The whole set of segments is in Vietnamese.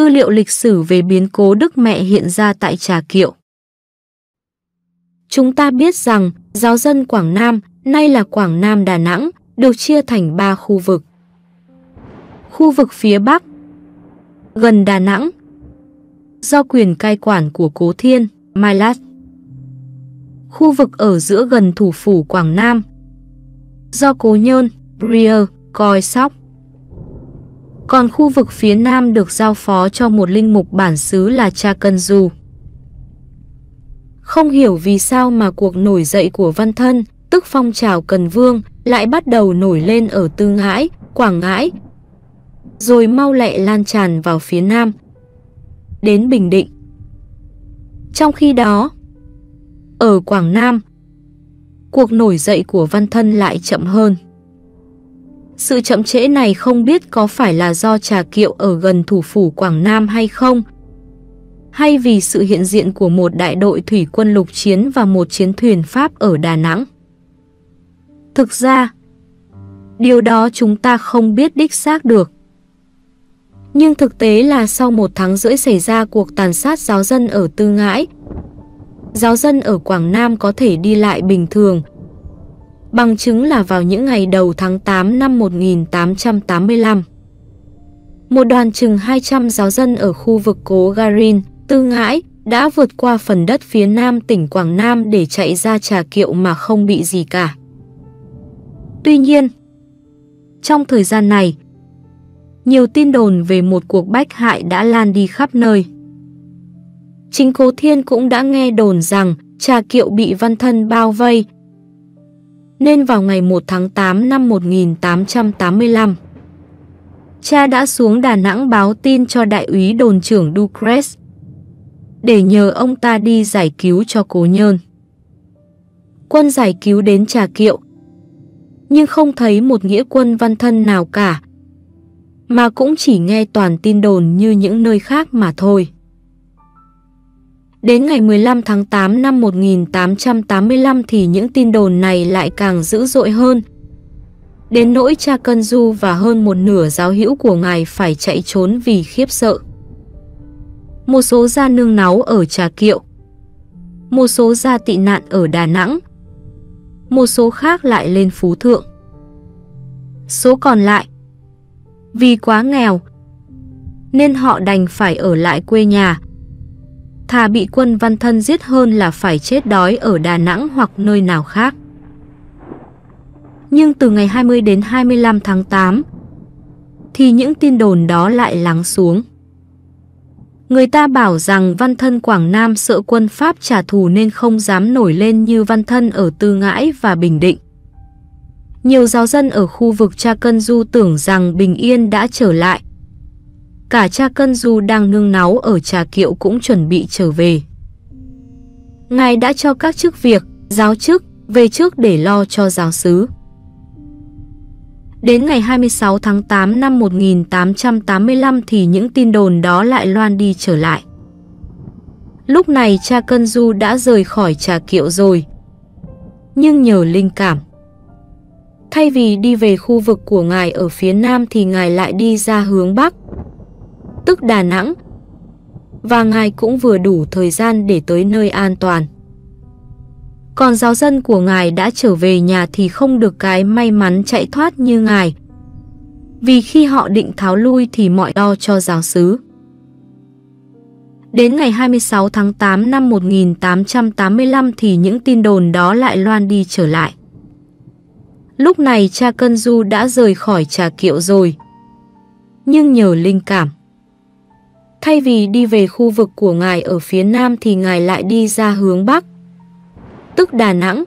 tư liệu lịch sử về biến cố Đức Mẹ hiện ra tại Trà Kiệu. Chúng ta biết rằng giáo dân Quảng Nam, nay là Quảng Nam Đà Nẵng, được chia thành 3 khu vực. Khu vực phía Bắc, gần Đà Nẵng, do quyền cai quản của Cố Thiên, Mai Lát. Khu vực ở giữa gần thủ phủ Quảng Nam, do Cố Nhơn, Brier, Coi Sóc. Còn khu vực phía Nam được giao phó cho một linh mục bản xứ là Cha Cân Du. Không hiểu vì sao mà cuộc nổi dậy của Văn Thân, tức phong trào Cần Vương, lại bắt đầu nổi lên ở Tư Ngãi, Quảng Ngãi, rồi mau lẹ lan tràn vào phía Nam, đến Bình Định. Trong khi đó, ở Quảng Nam, cuộc nổi dậy của Văn Thân lại chậm hơn. Sự chậm trễ này không biết có phải là do trà kiệu ở gần thủ phủ Quảng Nam hay không, hay vì sự hiện diện của một đại đội thủy quân lục chiến và một chiến thuyền Pháp ở Đà Nẵng. Thực ra, điều đó chúng ta không biết đích xác được. Nhưng thực tế là sau một tháng rưỡi xảy ra cuộc tàn sát giáo dân ở Tư Ngãi, giáo dân ở Quảng Nam có thể đi lại bình thường. Bằng chứng là vào những ngày đầu tháng 8 năm 1885. Một đoàn chừng 200 giáo dân ở khu vực Cố Garin, Tư Ngãi đã vượt qua phần đất phía nam tỉnh Quảng Nam để chạy ra Trà Kiệu mà không bị gì cả. Tuy nhiên, trong thời gian này, nhiều tin đồn về một cuộc bách hại đã lan đi khắp nơi. Chính Cố Thiên cũng đã nghe đồn rằng Trà Kiệu bị văn thân bao vây, nên vào ngày 1 tháng 8 năm 1885, cha đã xuống Đà Nẵng báo tin cho đại úy đồn trưởng Ducres để nhờ ông ta đi giải cứu cho cố nhơn. Quân giải cứu đến Trà Kiệu, nhưng không thấy một nghĩa quân văn thân nào cả, mà cũng chỉ nghe toàn tin đồn như những nơi khác mà thôi. Đến ngày 15 tháng 8 năm 1885 thì những tin đồn này lại càng dữ dội hơn. Đến nỗi cha Cân Du và hơn một nửa giáo hữu của ngài phải chạy trốn vì khiếp sợ. Một số gia nương náu ở Trà Kiệu, một số gia tị nạn ở Đà Nẵng, một số khác lại lên Phú Thượng. Số còn lại, vì quá nghèo, nên họ đành phải ở lại quê nhà, thà bị quân văn thân giết hơn là phải chết đói ở Đà Nẵng hoặc nơi nào khác. Nhưng từ ngày 20 đến 25 tháng 8, thì những tin đồn đó lại lắng xuống. Người ta bảo rằng văn thân Quảng Nam sợ quân Pháp trả thù nên không dám nổi lên như văn thân ở Tư Ngãi và Bình Định. Nhiều giáo dân ở khu vực Cha Cân Du tưởng rằng bình yên đã trở lại, cả cha Cân Du đang nương náu ở Trà Kiệu cũng chuẩn bị trở về. Ngài đã cho các chức việc, giáo chức, về trước để lo cho giáo sứ. Đến ngày 26 tháng 8 năm 1885 thì những tin đồn đó lại loan đi trở lại. Lúc này cha Cân Du đã rời khỏi Trà Kiệu rồi. Nhưng nhờ linh cảm. Thay vì đi về khu vực của ngài ở phía nam thì ngài lại đi ra hướng bắc, tức Đà Nẵng. Và ngài cũng vừa đủ thời gian để tới nơi an toàn. Còn giáo dân của ngài đã trở về nhà thì không được cái may mắn chạy thoát như ngài. Vì khi họ định tháo lui thì mọi đo cho giáo sứ. Đến ngày 26 tháng 8 năm 1885 thì những tin đồn đó lại loan đi trở lại. Lúc này cha Cân Du đã rời khỏi trà kiệu rồi. Nhưng nhờ linh cảm. Thay vì đi về khu vực của ngài ở phía nam thì ngài lại đi ra hướng bắc, tức Đà Nẵng.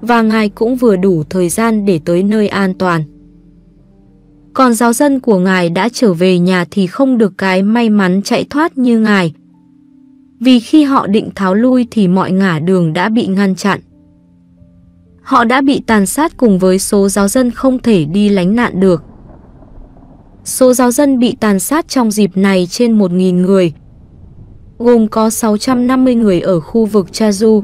Và ngài cũng vừa đủ thời gian để tới nơi an toàn. Còn giáo dân của ngài đã trở về nhà thì không được cái may mắn chạy thoát như ngài. Vì khi họ định tháo lui thì mọi ngả đường đã bị ngăn chặn. Họ đã bị tàn sát cùng với số giáo dân không thể đi lánh nạn được. Số giáo dân bị tàn sát trong dịp này trên 1.000 người, gồm có 650 người ở khu vực Cha Du,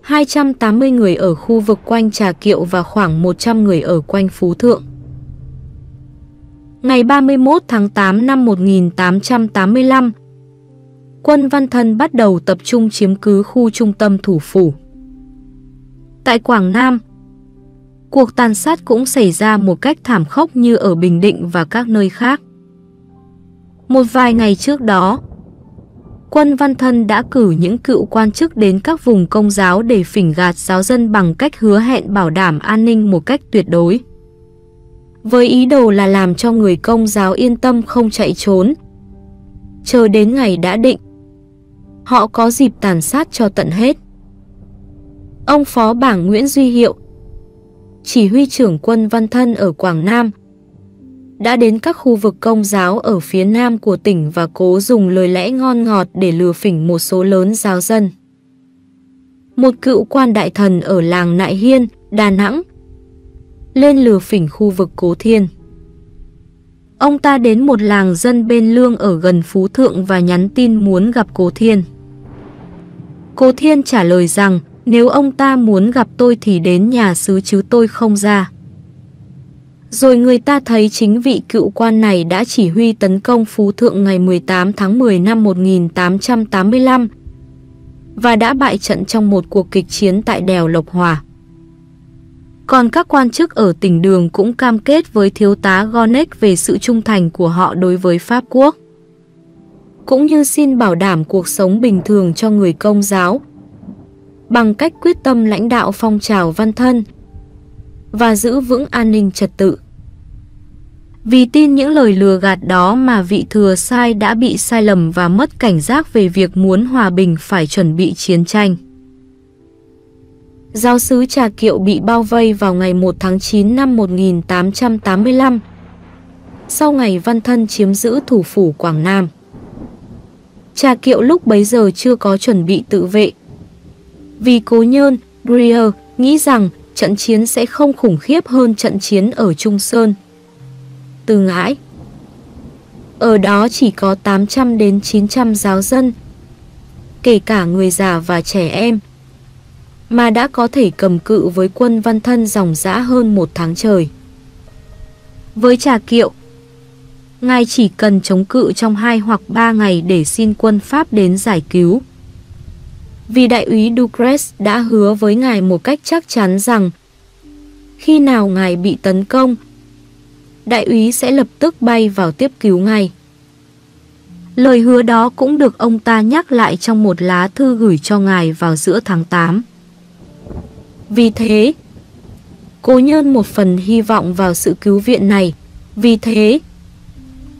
280 người ở khu vực quanh Trà Kiệu và khoảng 100 người ở quanh Phú Thượng. Ngày 31 tháng 8 năm 1885, quân Văn Thân bắt đầu tập trung chiếm cứ khu trung tâm thủ phủ. Tại Quảng Nam, cuộc tàn sát cũng xảy ra một cách thảm khốc như ở Bình Định và các nơi khác. Một vài ngày trước đó, quân Văn Thân đã cử những cựu quan chức đến các vùng công giáo để phỉnh gạt giáo dân bằng cách hứa hẹn bảo đảm an ninh một cách tuyệt đối. Với ý đồ là làm cho người công giáo yên tâm không chạy trốn. Chờ đến ngày đã định, họ có dịp tàn sát cho tận hết. Ông Phó Bảng Nguyễn Duy Hiệu, chỉ huy trưởng quân Văn Thân ở Quảng Nam, đã đến các khu vực công giáo ở phía nam của tỉnh và cố dùng lời lẽ ngon ngọt để lừa phỉnh một số lớn giáo dân. Một cựu quan đại thần ở làng Nại Hiên, Đà Nẵng, lên lừa phỉnh khu vực Cố Thiên. Ông ta đến một làng dân bên lương ở gần Phú Thượng và nhắn tin muốn gặp Cố Thiên. Cố Thiên trả lời rằng nếu ông ta muốn gặp tôi thì đến nhà xứ chứ tôi không ra. Rồi người ta thấy chính vị cựu quan này đã chỉ huy tấn công Phú Thượng ngày 18 tháng 10 năm 1885 và đã bại trận trong một cuộc kịch chiến tại đèo Lộc Hòa. Còn các quan chức ở tỉnh đường cũng cam kết với thiếu tá Gonek về sự trung thành của họ đối với Pháp Quốc. Cũng như xin bảo đảm cuộc sống bình thường cho người công giáo bằng cách quyết tâm lãnh đạo phong trào văn thân, và giữ vững an ninh trật tự. Vì tin những lời lừa gạt đó mà vị thừa sai đã bị sai lầm và mất cảnh giác về việc muốn hòa bình phải chuẩn bị chiến tranh. Giáo sứ Trà Kiệu bị bao vây vào ngày 1 tháng 9 năm 1885, sau ngày Văn Thân chiếm giữ thủ phủ Quảng Nam. Trà Kiệu lúc bấy giờ chưa có chuẩn bị tự vệ. Vì cố nhơn, Greer nghĩ rằng trận chiến sẽ không khủng khiếp hơn trận chiến ở Trung Sơn. Từ ngãi Ở đó chỉ có 800 đến 900 giáo dân, kể cả người già và trẻ em, mà đã có thể cầm cự với quân văn thân dòng dã hơn một tháng trời. Với trà kiệu, ngài chỉ cần chống cự trong hai hoặc ba ngày để xin quân Pháp đến giải cứu vì đại úy Ducres đã hứa với ngài một cách chắc chắn rằng khi nào ngài bị tấn công, đại úy sẽ lập tức bay vào tiếp cứu ngài. Lời hứa đó cũng được ông ta nhắc lại trong một lá thư gửi cho ngài vào giữa tháng 8. Vì thế, cô nhân một phần hy vọng vào sự cứu viện này. Vì thế,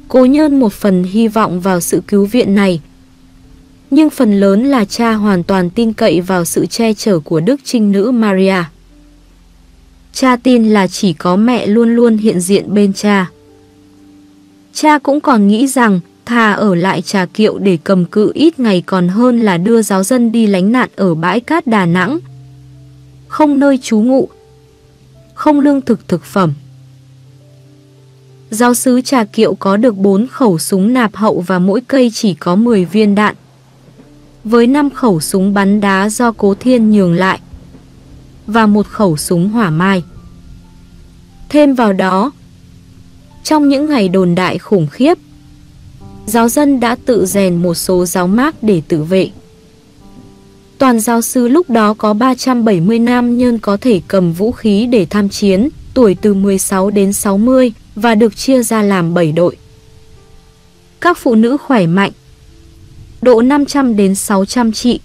cô nhân một phần hy vọng vào sự cứu viện này nhưng phần lớn là cha hoàn toàn tin cậy vào sự che chở của Đức Trinh Nữ Maria. Cha tin là chỉ có mẹ luôn luôn hiện diện bên cha. Cha cũng còn nghĩ rằng thà ở lại trà kiệu để cầm cự ít ngày còn hơn là đưa giáo dân đi lánh nạn ở bãi cát Đà Nẵng. Không nơi trú ngụ, không lương thực thực phẩm. Giáo sứ trà kiệu có được 4 khẩu súng nạp hậu và mỗi cây chỉ có 10 viên đạn với 5 khẩu súng bắn đá do Cố Thiên nhường lại và một khẩu súng hỏa mai. Thêm vào đó, trong những ngày đồn đại khủng khiếp, giáo dân đã tự rèn một số giáo mác để tự vệ. Toàn giáo sư lúc đó có 370 nam nhân có thể cầm vũ khí để tham chiến, tuổi từ 16 đến 60 và được chia ra làm 7 đội. Các phụ nữ khỏe mạnh, độ 500 đến 600 trị.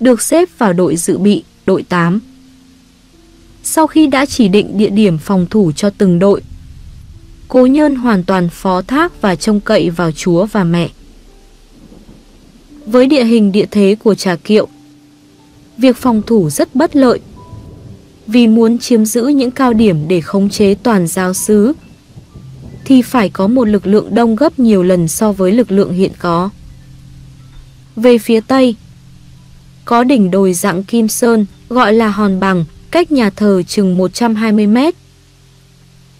Được xếp vào đội dự bị, đội 8. Sau khi đã chỉ định địa điểm phòng thủ cho từng đội, Cố Nhơn hoàn toàn phó thác và trông cậy vào chúa và mẹ. Với địa hình địa thế của Trà Kiệu, việc phòng thủ rất bất lợi. Vì muốn chiếm giữ những cao điểm để khống chế toàn giáo sứ, thì phải có một lực lượng đông gấp nhiều lần so với lực lượng hiện có. Về phía tây, có đỉnh đồi dạng Kim Sơn, gọi là Hòn Bằng, cách nhà thờ chừng 120 mét.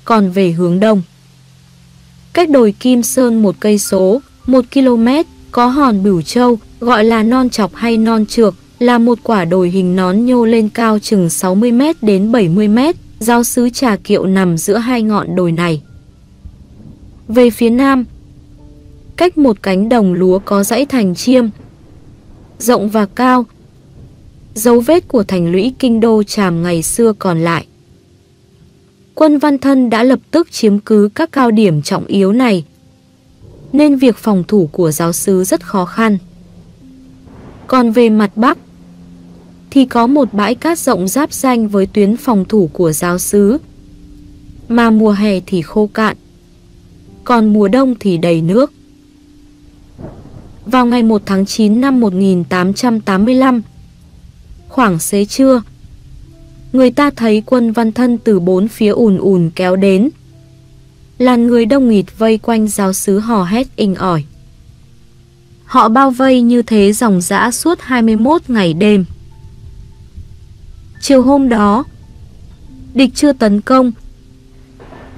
Còn về hướng đông, cách đồi Kim Sơn một cây số, 1 km, có hòn Bửu Châu, gọi là non chọc hay non trược, là một quả đồi hình nón nhô lên cao chừng 60 m đến 70 m, giáo sứ Trà Kiệu nằm giữa hai ngọn đồi này. Về phía nam, cách một cánh đồng lúa có dãy thành chiêm, rộng và cao, dấu vết của thành lũy kinh đô tràm ngày xưa còn lại. Quân văn thân đã lập tức chiếm cứ các cao điểm trọng yếu này, nên việc phòng thủ của giáo sứ rất khó khăn. Còn về mặt Bắc, thì có một bãi cát rộng giáp danh với tuyến phòng thủ của giáo sứ, mà mùa hè thì khô cạn, còn mùa đông thì đầy nước. Vào ngày 1 tháng 9 năm 1885, khoảng xế trưa, người ta thấy quân văn thân từ bốn phía ùn ùn kéo đến. Làn người đông nghịt vây quanh giáo sứ hò hét inh ỏi. Họ bao vây như thế dòng dã suốt 21 ngày đêm. Chiều hôm đó, địch chưa tấn công,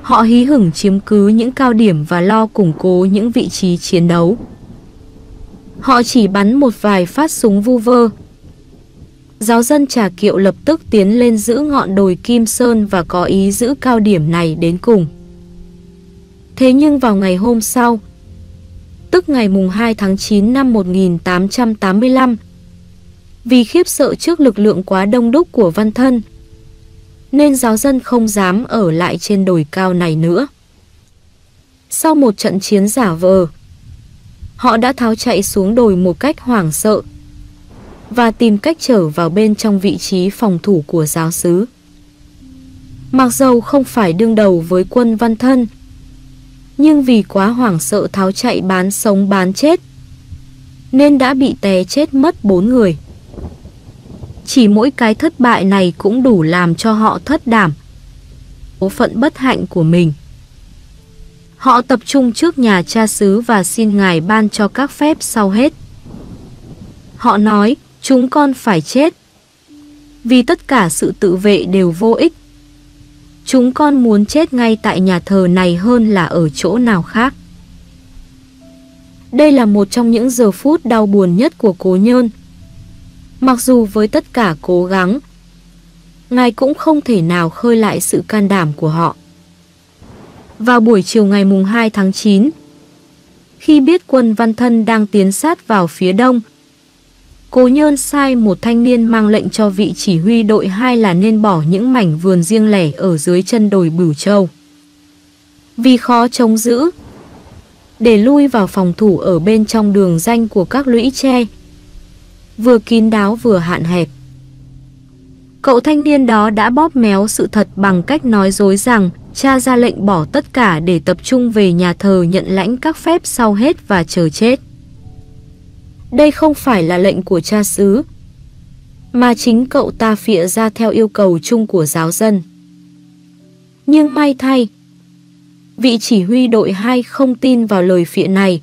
họ hí hửng chiếm cứ những cao điểm và lo củng cố những vị trí chiến đấu. Họ chỉ bắn một vài phát súng vu vơ. Giáo dân Trà Kiệu lập tức tiến lên giữ ngọn đồi Kim Sơn và có ý giữ cao điểm này đến cùng. Thế nhưng vào ngày hôm sau, tức ngày mùng 2 tháng 9 năm 1885, vì khiếp sợ trước lực lượng quá đông đúc của văn thân, nên giáo dân không dám ở lại trên đồi cao này nữa. Sau một trận chiến giả vờ, họ đã tháo chạy xuống đồi một cách hoảng sợ và tìm cách trở vào bên trong vị trí phòng thủ của giáo sứ. Mặc dầu không phải đương đầu với quân văn thân, nhưng vì quá hoảng sợ tháo chạy bán sống bán chết, nên đã bị té chết mất bốn người. Chỉ mỗi cái thất bại này cũng đủ làm cho họ thất đảm. Số phận bất hạnh của mình. Họ tập trung trước nhà cha xứ và xin ngài ban cho các phép sau hết. Họ nói, chúng con phải chết. Vì tất cả sự tự vệ đều vô ích. Chúng con muốn chết ngay tại nhà thờ này hơn là ở chỗ nào khác. Đây là một trong những giờ phút đau buồn nhất của cố nhơn. Mặc dù với tất cả cố gắng, ngài cũng không thể nào khơi lại sự can đảm của họ. Vào buổi chiều ngày mùng 2 tháng 9, khi biết quân văn thân đang tiến sát vào phía đông, Cố Nhơn sai một thanh niên mang lệnh cho vị chỉ huy đội 2 là nên bỏ những mảnh vườn riêng lẻ ở dưới chân đồi Bửu Châu. Vì khó chống giữ, để lui vào phòng thủ ở bên trong đường danh của các lũy tre, vừa kín đáo vừa hạn hẹp. Cậu thanh niên đó đã bóp méo sự thật bằng cách nói dối rằng cha ra lệnh bỏ tất cả để tập trung về nhà thờ nhận lãnh các phép sau hết và chờ chết. Đây không phải là lệnh của cha xứ, mà chính cậu ta phịa ra theo yêu cầu chung của giáo dân. Nhưng may thay, vị chỉ huy đội 2 không tin vào lời phịa này.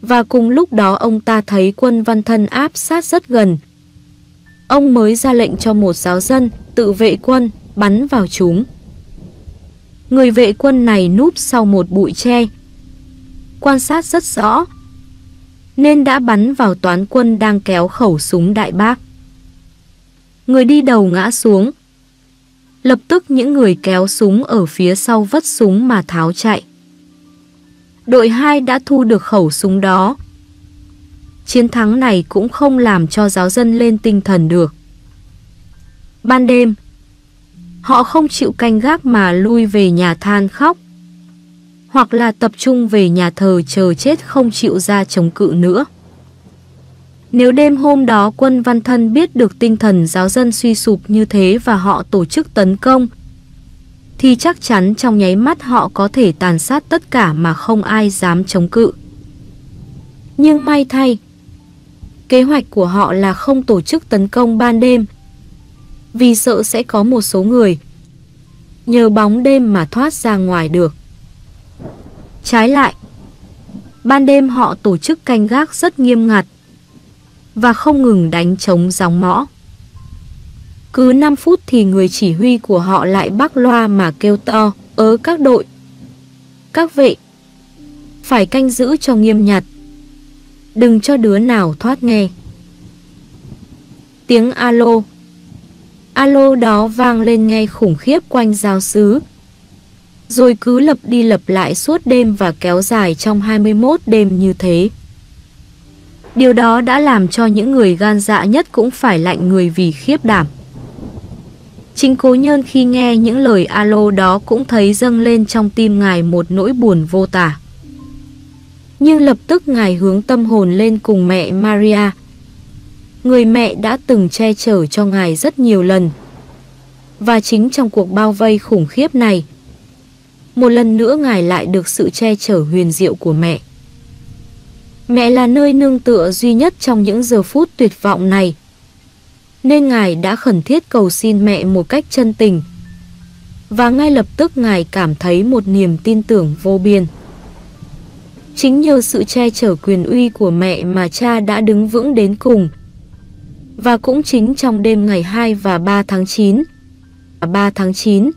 Và cùng lúc đó ông ta thấy quân văn thân áp sát rất gần. Ông mới ra lệnh cho một giáo dân tự vệ quân bắn vào chúng. Người vệ quân này núp sau một bụi tre. Quan sát rất rõ, nên đã bắn vào toán quân đang kéo khẩu súng đại bác. Người đi đầu ngã xuống. Lập tức những người kéo súng ở phía sau vất súng mà tháo chạy. Đội 2 đã thu được khẩu súng đó. Chiến thắng này cũng không làm cho giáo dân lên tinh thần được. Ban đêm, họ không chịu canh gác mà lui về nhà than khóc hoặc là tập trung về nhà thờ chờ chết không chịu ra chống cự nữa. Nếu đêm hôm đó quân văn thân biết được tinh thần giáo dân suy sụp như thế và họ tổ chức tấn công, thì chắc chắn trong nháy mắt họ có thể tàn sát tất cả mà không ai dám chống cự. Nhưng may thay, kế hoạch của họ là không tổ chức tấn công ban đêm, vì sợ sẽ có một số người nhờ bóng đêm mà thoát ra ngoài được. Trái lại, ban đêm họ tổ chức canh gác rất nghiêm ngặt và không ngừng đánh chống gióng mõ. Cứ 5 phút thì người chỉ huy của họ lại bắc loa mà kêu to, ớ các đội. Các vệ, phải canh giữ cho nghiêm nhặt. Đừng cho đứa nào thoát nghe. Tiếng alo. Alo đó vang lên nghe khủng khiếp quanh giáo sứ, rồi cứ lập đi lập lại suốt đêm và kéo dài trong 21 đêm như thế. Điều đó đã làm cho những người gan dạ nhất cũng phải lạnh người vì khiếp đảm. Chính cố nhân khi nghe những lời alo đó cũng thấy dâng lên trong tim ngài một nỗi buồn vô tả. Nhưng lập tức ngài hướng tâm hồn lên cùng mẹ Maria. Người mẹ đã từng che chở cho ngài rất nhiều lần. Và chính trong cuộc bao vây khủng khiếp này, một lần nữa ngài lại được sự che chở huyền diệu của mẹ. Mẹ là nơi nương tựa duy nhất trong những giờ phút tuyệt vọng này, nên ngài đã khẩn thiết cầu xin mẹ một cách chân tình. Và ngay lập tức ngài cảm thấy một niềm tin tưởng vô biên. Chính nhờ sự che chở quyền uy của mẹ mà cha đã đứng vững đến cùng. Và cũng chính trong đêm ngày 2 và 3 tháng 9, 3 à, tháng 9,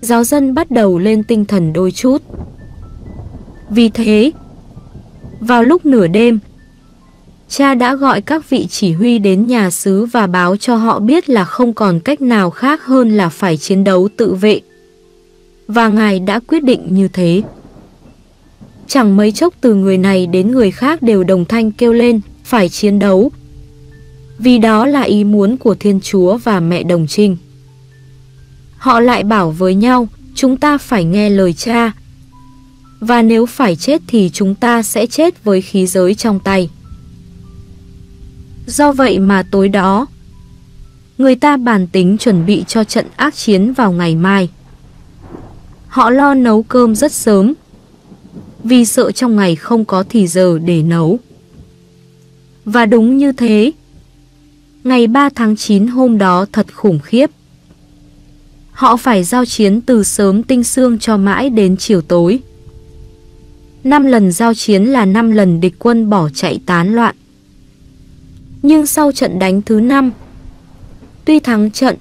giáo dân bắt đầu lên tinh thần đôi chút. Vì thế, vào lúc nửa đêm, cha đã gọi các vị chỉ huy đến nhà xứ và báo cho họ biết là không còn cách nào khác hơn là phải chiến đấu tự vệ. Và ngài đã quyết định như thế. Chẳng mấy chốc từ người này đến người khác đều đồng thanh kêu lên, phải chiến đấu. Vì đó là ý muốn của Thiên Chúa và mẹ Đồng Trinh. Họ lại bảo với nhau, chúng ta phải nghe lời cha. Và nếu phải chết thì chúng ta sẽ chết với khí giới trong tay. Do vậy mà tối đó, người ta bàn tính chuẩn bị cho trận ác chiến vào ngày mai. Họ lo nấu cơm rất sớm, vì sợ trong ngày không có thì giờ để nấu. Và đúng như thế, ngày 3 tháng 9 hôm đó thật khủng khiếp. Họ phải giao chiến từ sớm tinh sương cho mãi đến chiều tối. Năm lần giao chiến là năm lần địch quân bỏ chạy tán loạn. Nhưng sau trận đánh thứ năm, tuy thắng trận,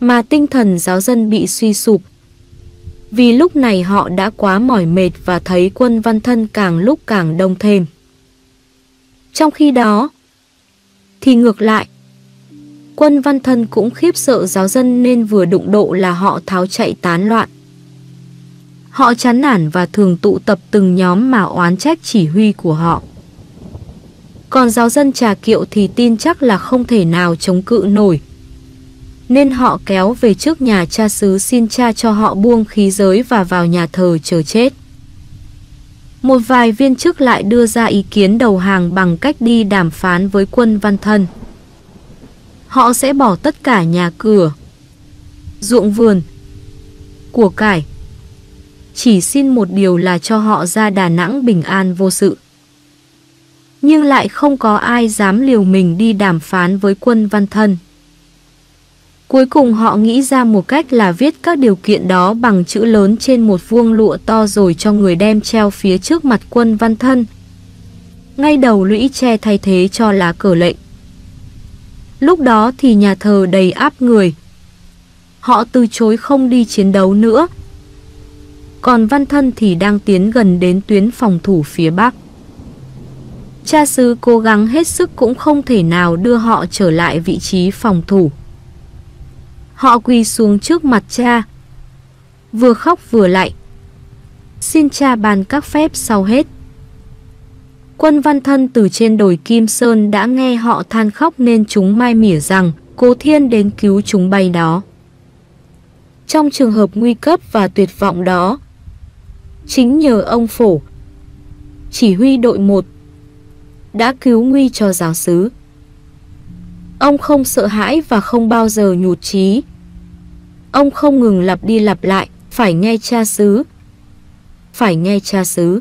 mà tinh thần giáo dân bị suy sụp. Vì lúc này họ đã quá mỏi mệt và thấy quân văn thân càng lúc càng đông thêm. Trong khi đó, thì ngược lại, quân văn thân cũng khiếp sợ giáo dân nên vừa đụng độ là họ tháo chạy tán loạn. Họ chán nản và thường tụ tập từng nhóm mà oán trách chỉ huy của họ. Còn giáo dân trà kiệu thì tin chắc là không thể nào chống cự nổi. Nên họ kéo về trước nhà cha xứ xin cha cho họ buông khí giới và vào nhà thờ chờ chết. Một vài viên chức lại đưa ra ý kiến đầu hàng bằng cách đi đàm phán với quân văn thân. Họ sẽ bỏ tất cả nhà cửa, ruộng vườn, của cải. Chỉ xin một điều là cho họ ra Đà Nẵng bình an vô sự nhưng lại không có ai dám liều mình đi đàm phán với quân văn thân. Cuối cùng họ nghĩ ra một cách là viết các điều kiện đó bằng chữ lớn trên một vuông lụa to rồi cho người đem treo phía trước mặt quân văn thân. Ngay đầu lũy tre thay thế cho lá cờ lệnh. Lúc đó thì nhà thờ đầy áp người. Họ từ chối không đi chiến đấu nữa. Còn văn thân thì đang tiến gần đến tuyến phòng thủ phía Bắc. Cha xứ cố gắng hết sức cũng không thể nào đưa họ trở lại vị trí phòng thủ. Họ quỳ xuống trước mặt cha, vừa khóc vừa lạy. Xin cha ban các phép sau hết. Quân văn thân từ trên đồi Kim Sơn đã nghe họ than khóc nên chúng mai mỉa rằng cố thiên đến cứu chúng bay đó. Trong trường hợp nguy cấp và tuyệt vọng đó, chính nhờ ông phổ, chỉ huy đội 1 đã cứu nguy cho giáo sứ. Ông không sợ hãi và không bao giờ nhụt chí. Ông không ngừng lặp đi lặp lại, phải nghe cha xứ. Phải nghe cha xứ.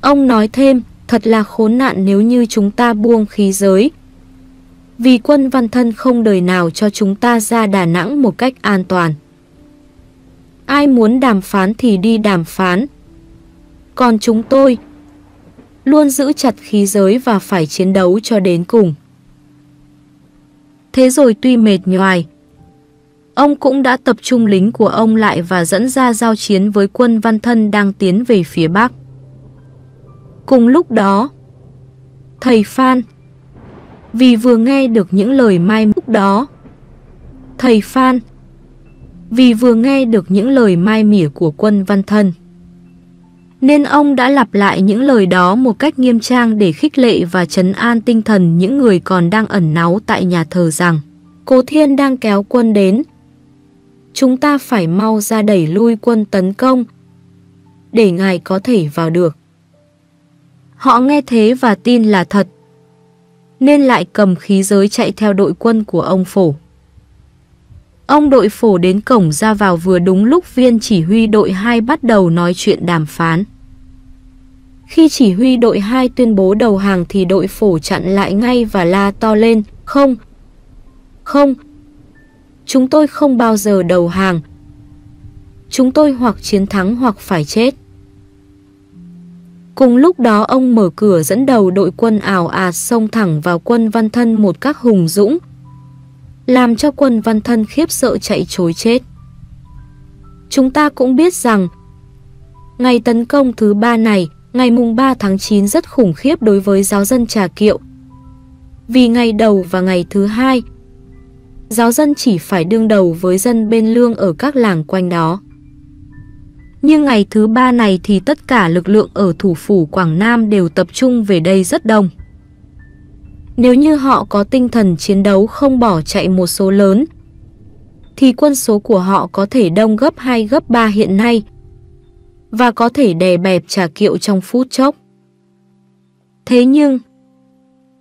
Ông nói thêm, thật là khốn nạn nếu như chúng ta buông khí giới. Vì quân văn thân không đời nào cho chúng ta ra Đà Nẵng một cách an toàn. Ai muốn đàm phán thì đi đàm phán. Còn chúng tôi, luôn giữ chặt khí giới và phải chiến đấu cho đến cùng. Thế rồi tuy mệt nhoài, ông cũng đã tập trung lính của ông lại và dẫn ra giao chiến với quân văn thân đang tiến về phía Bắc. Cùng lúc đó, thầy Phan, vì vừa nghe được những lời mai múc đó, thầy Phan, vì vừa nghe được những lời mai mỉa của quân văn thân. Nên ông đã lặp lại những lời đó một cách nghiêm trang để khích lệ và trấn an tinh thần những người còn đang ẩn náu tại nhà thờ rằng Cố Thiên đang kéo quân đến. Chúng ta phải mau ra đẩy lui quân tấn công để ngài có thể vào được. Họ nghe thế và tin là thật, nên lại cầm khí giới chạy theo đội quân của ông Phổ. Ông đội phổ đến cổng ra vào vừa đúng lúc viên chỉ huy đội 2 bắt đầu nói chuyện đàm phán. Khi chỉ huy đội 2 tuyên bố đầu hàng thì đội phổ chặn lại ngay và la to lên, không, không, chúng tôi không bao giờ đầu hàng. Chúng tôi hoặc chiến thắng hoặc phải chết. Cùng lúc đó ông mở cửa dẫn đầu đội quân ảo ạt xông thẳng vào quân văn thân một cách hùng dũng, làm cho quân văn thân khiếp sợ chạy chối chết. Chúng ta cũng biết rằng, ngày tấn công thứ ba này, ngày mùng 3 tháng 9 rất khủng khiếp đối với giáo dân Trà Kiệu. Vì ngày đầu và ngày thứ hai, giáo dân chỉ phải đương đầu với dân bên lương ở các làng quanh đó. Nhưng ngày thứ ba này thì tất cả lực lượng ở thủ phủ Quảng Nam đều tập trung về đây rất đông. Nếu như họ có tinh thần chiến đấu không bỏ chạy một số lớn, thì quân số của họ có thể đông gấp 2 gấp 3 hiện nay và có thể đè bẹp trà kiệu trong phút chốc. Thế nhưng,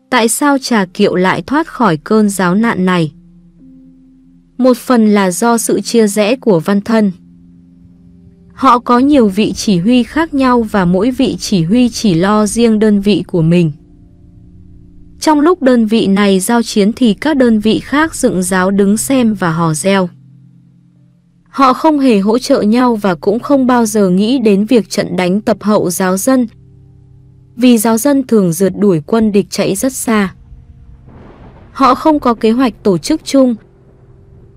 tại sao trà kiệu lại thoát khỏi cơn giáo nạn này? Một phần là do sự chia rẽ của văn thân. Họ có nhiều vị chỉ huy khác nhau và mỗi vị chỉ huy chỉ lo riêng đơn vị của mình. Trong lúc đơn vị này giao chiến thì các đơn vị khác dựng giáo đứng xem và hò reo. Họ không hề hỗ trợ nhau và cũng không bao giờ nghĩ đến việc trận đánh tập hậu giáo dân, vì giáo dân thường rượt đuổi quân địch chạy rất xa. Họ không có kế hoạch tổ chức chung,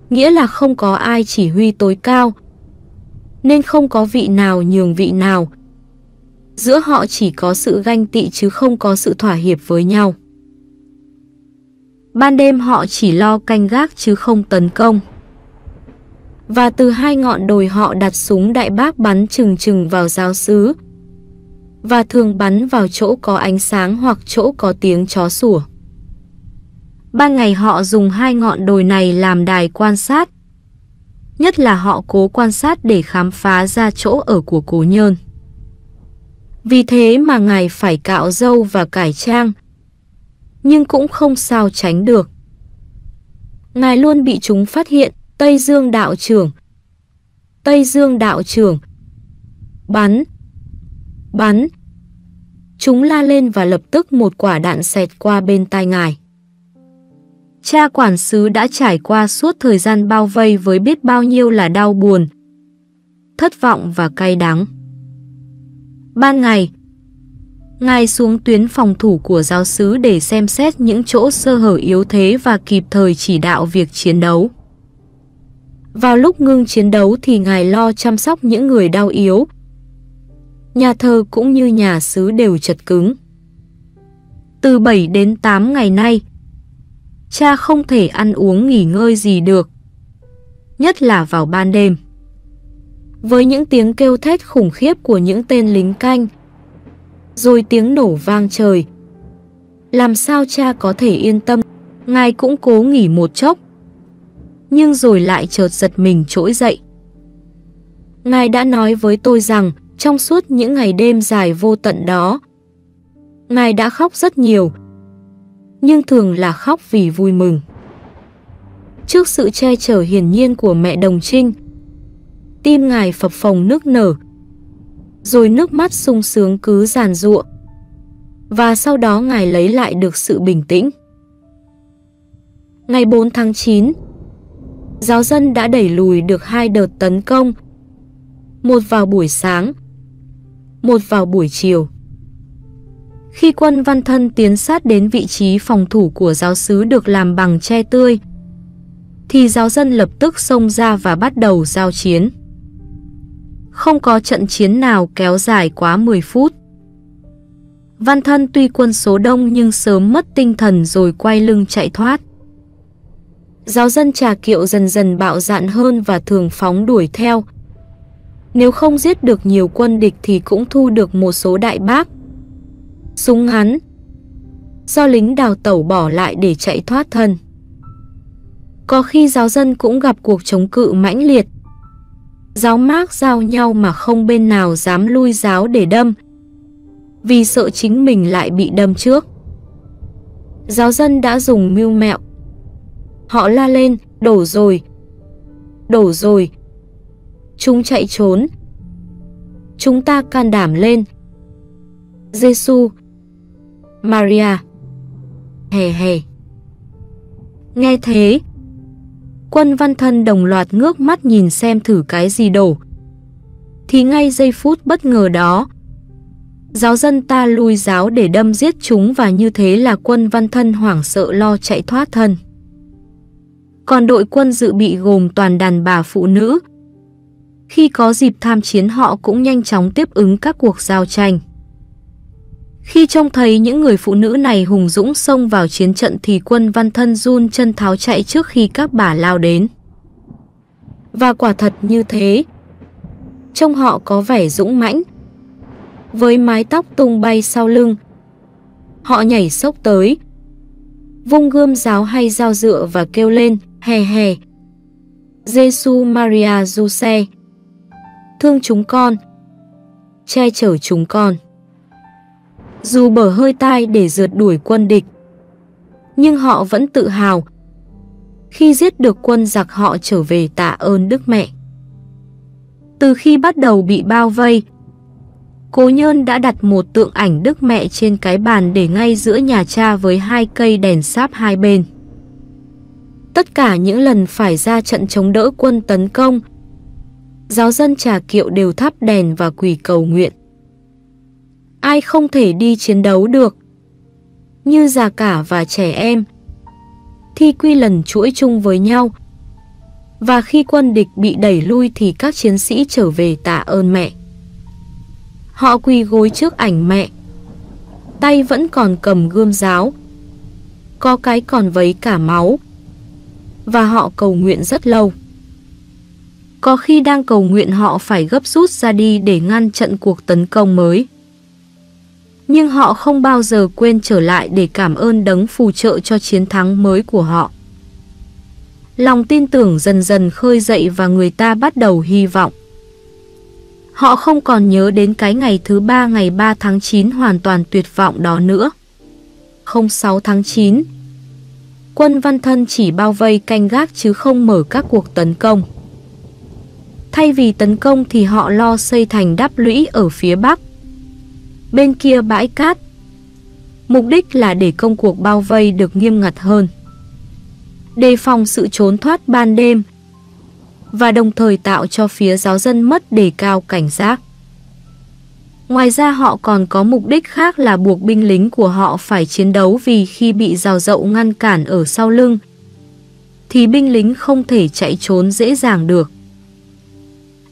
nghĩa là không có ai chỉ huy tối cao, nên không có vị nào nhường vị nào. Giữa họ chỉ có sự ganh tị chứ không có sự thỏa hiệp với nhau. Ban đêm họ chỉ lo canh gác chứ không tấn công. Và từ hai ngọn đồi họ đặt súng đại bác bắn chừng chừng vào giáo sứ. Và thường bắn vào chỗ có ánh sáng hoặc chỗ có tiếng chó sủa. Ban ngày họ dùng hai ngọn đồi này làm đài quan sát. Nhất là họ cố quan sát để khám phá ra chỗ ở của cố nhơn. Vì thế mà ngài phải cạo râu và cải trang, nhưng cũng không sao tránh được. Ngài luôn bị chúng phát hiện, Tây Dương đạo trưởng. Tây Dương đạo trưởng. Bắn. Bắn. Chúng la lên và lập tức một quả đạn xẹt qua bên tai ngài. Cha quản sứ đã trải qua suốt thời gian bao vây với biết bao nhiêu là đau buồn, thất vọng và cay đắng. Ban ngày, Ngài xuống tuyến phòng thủ của giáo sứ để xem xét những chỗ sơ hở yếu thế và kịp thời chỉ đạo việc chiến đấu. Vào lúc ngưng chiến đấu thì Ngài lo chăm sóc những người đau yếu. Nhà thờ cũng như nhà sứ đều chật cứng. Từ 7 đến 8 ngày nay, cha không thể ăn uống nghỉ ngơi gì được. Nhất là vào ban đêm. Với những tiếng kêu thét khủng khiếp của những tên lính canh, rồi tiếng nổ vang trời. Làm sao cha có thể yên tâm, ngài cũng cố nghỉ một chốc. Nhưng rồi lại chợt giật mình trỗi dậy. Ngài đã nói với tôi rằng, trong suốt những ngày đêm dài vô tận đó, Ngài đã khóc rất nhiều, nhưng thường là khóc vì vui mừng. Trước sự che chở hiển nhiên của mẹ Đồng Trinh, tim Ngài phập phồng nước nở, rồi nước mắt sung sướng cứ giàn giụa. Và sau đó ngài lấy lại được sự bình tĩnh. Ngày 4 tháng 9, giáo dân đã đẩy lùi được hai đợt tấn công, một vào buổi sáng, một vào buổi chiều. Khi quân văn thân tiến sát đến vị trí phòng thủ của giáo sứ được làm bằng tre tươi, thì giáo dân lập tức xông ra và bắt đầu giao chiến không có trận chiến nào kéo dài quá 10 phút. Văn thân tuy quân số đông nhưng sớm mất tinh thần rồi quay lưng chạy thoát. Giáo dân trà kiệu dần dần bạo dạn hơn và thường phóng đuổi theo. Nếu không giết được nhiều quân địch thì cũng thu được một số đại bác. Súng ngắn Do lính đào tẩu bỏ lại để chạy thoát thân. Có khi giáo dân cũng gặp cuộc chống cự mãnh liệt. Giáo mác giao nhau mà không bên nào dám lui giáo để đâm, vì sợ chính mình lại bị đâm trước. Giáo dân đã dùng mưu mẹo. Họ la lên, đổ rồi, đổ rồi. Chúng chạy trốn. Chúng ta can đảm lên. Giêsu, Maria. Hề hề. Nghe thế, quân văn thân đồng loạt ngước mắt nhìn xem thử cái gì đổ. Thì ngay giây phút bất ngờ đó, giáo dân ta lui giáo để đâm giết chúng và như thế là quân văn thân hoảng sợ lo chạy thoát thân. Còn đội quân dự bị gồm toàn đàn bà phụ nữ. Khi có dịp tham chiến họ cũng nhanh chóng tiếp ứng các cuộc giao tranh. Khi trông thấy những người phụ nữ này hùng dũng xông vào chiến trận thì quân văn thân run chân tháo chạy trước khi các bà lao đến. Và quả thật như thế. Trông họ có vẻ dũng mãnh. Với mái tóc tung bay sau lưng. Họ nhảy sốc tới. Vung gươm giáo hay dao dựa và kêu lên, hè hè. Giêsu Maria Giuse. Thương chúng con. Che chở chúng con dù bở hơi tai để rượt đuổi quân địch. Nhưng họ vẫn tự hào khi giết được quân giặc họ trở về tạ ơn Đức Mẹ. Từ khi bắt đầu bị bao vây, Cố Nhơn đã đặt một tượng ảnh Đức Mẹ trên cái bàn để ngay giữa nhà cha với hai cây đèn sáp hai bên. Tất cả những lần phải ra trận chống đỡ quân tấn công, giáo dân trà kiệu đều thắp đèn và quỳ cầu nguyện ai không thể đi chiến đấu được. Như già cả và trẻ em. Thi quy lần chuỗi chung với nhau. Và khi quân địch bị đẩy lui thì các chiến sĩ trở về tạ ơn mẹ. Họ quỳ gối trước ảnh mẹ. Tay vẫn còn cầm gươm giáo. Có cái còn vấy cả máu. Và họ cầu nguyện rất lâu. Có khi đang cầu nguyện họ phải gấp rút ra đi để ngăn chặn cuộc tấn công mới nhưng họ không bao giờ quên trở lại để cảm ơn đấng phù trợ cho chiến thắng mới của họ. Lòng tin tưởng dần dần khơi dậy và người ta bắt đầu hy vọng. Họ không còn nhớ đến cái ngày thứ ba, ngày 3 tháng 9 hoàn toàn tuyệt vọng đó nữa. 06 tháng 9 Quân văn thân chỉ bao vây canh gác chứ không mở các cuộc tấn công. Thay vì tấn công thì họ lo xây thành đắp lũy ở phía bắc bên kia bãi cát. Mục đích là để công cuộc bao vây được nghiêm ngặt hơn. Đề phòng sự trốn thoát ban đêm và đồng thời tạo cho phía giáo dân mất đề cao cảnh giác. Ngoài ra, họ còn có mục đích khác là buộc binh lính của họ phải chiến đấu vì khi bị rào rậu ngăn cản ở sau lưng thì binh lính không thể chạy trốn dễ dàng được.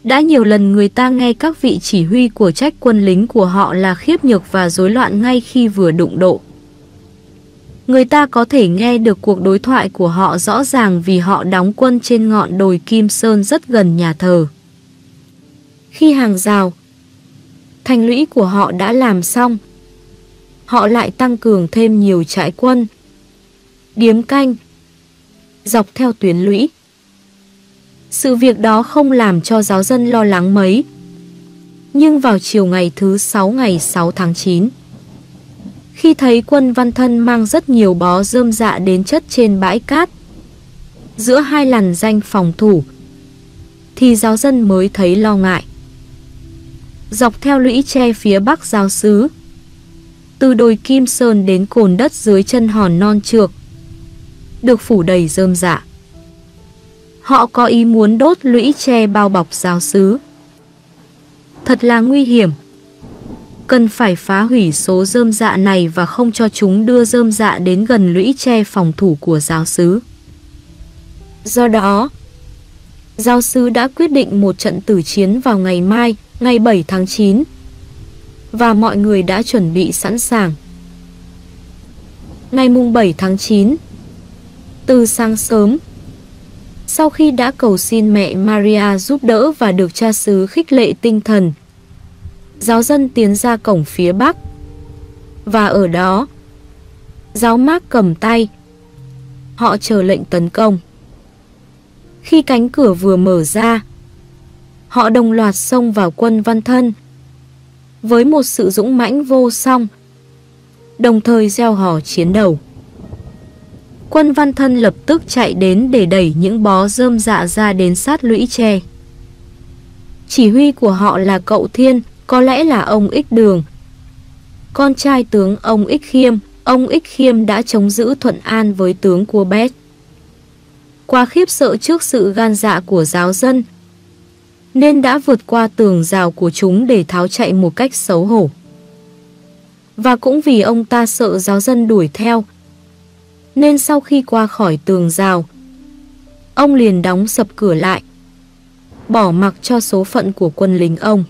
Đã nhiều lần người ta nghe các vị chỉ huy của trách quân lính của họ là khiếp nhược và rối loạn ngay khi vừa đụng độ. Người ta có thể nghe được cuộc đối thoại của họ rõ ràng vì họ đóng quân trên ngọn đồi Kim Sơn rất gần nhà thờ. Khi hàng rào, thành lũy của họ đã làm xong, họ lại tăng cường thêm nhiều trại quân, điếm canh, dọc theo tuyến lũy. Sự việc đó không làm cho giáo dân lo lắng mấy. Nhưng vào chiều ngày thứ 6 ngày 6 tháng 9, khi thấy quân văn thân mang rất nhiều bó rơm dạ đến chất trên bãi cát, giữa hai làn danh phòng thủ, thì giáo dân mới thấy lo ngại. Dọc theo lũy tre phía bắc giáo sứ, từ đồi Kim Sơn đến cồn đất dưới chân hòn non trược, được phủ đầy rơm dạ. Họ có ý muốn đốt lũy tre bao bọc giáo sứ. Thật là nguy hiểm. Cần phải phá hủy số rơm dạ này và không cho chúng đưa rơm dạ đến gần lũy tre phòng thủ của giáo sứ. Do đó, giáo sứ đã quyết định một trận tử chiến vào ngày mai, ngày 7 tháng 9 và mọi người đã chuẩn bị sẵn sàng. Ngày mùng 7 tháng 9 Từ sáng sớm, sau khi đã cầu xin mẹ Maria giúp đỡ và được cha xứ khích lệ tinh thần, giáo dân tiến ra cổng phía bắc. Và ở đó, giáo mác cầm tay, họ chờ lệnh tấn công. Khi cánh cửa vừa mở ra, họ đồng loạt xông vào quân văn thân với một sự dũng mãnh vô song, đồng thời gieo hò chiến đầu. Quân văn thân lập tức chạy đến để đẩy những bó rơm dạ ra đến sát lũy tre. Chỉ huy của họ là cậu Thiên, có lẽ là ông Ích Đường. Con trai tướng ông Ích Khiêm, ông Ích Khiêm đã chống giữ Thuận An với tướng Cua Bét. Qua khiếp sợ trước sự gan dạ của giáo dân, nên đã vượt qua tường rào của chúng để tháo chạy một cách xấu hổ. Và cũng vì ông ta sợ giáo dân đuổi theo, nên sau khi qua khỏi tường rào, ông liền đóng sập cửa lại, bỏ mặc cho số phận của quân lính ông.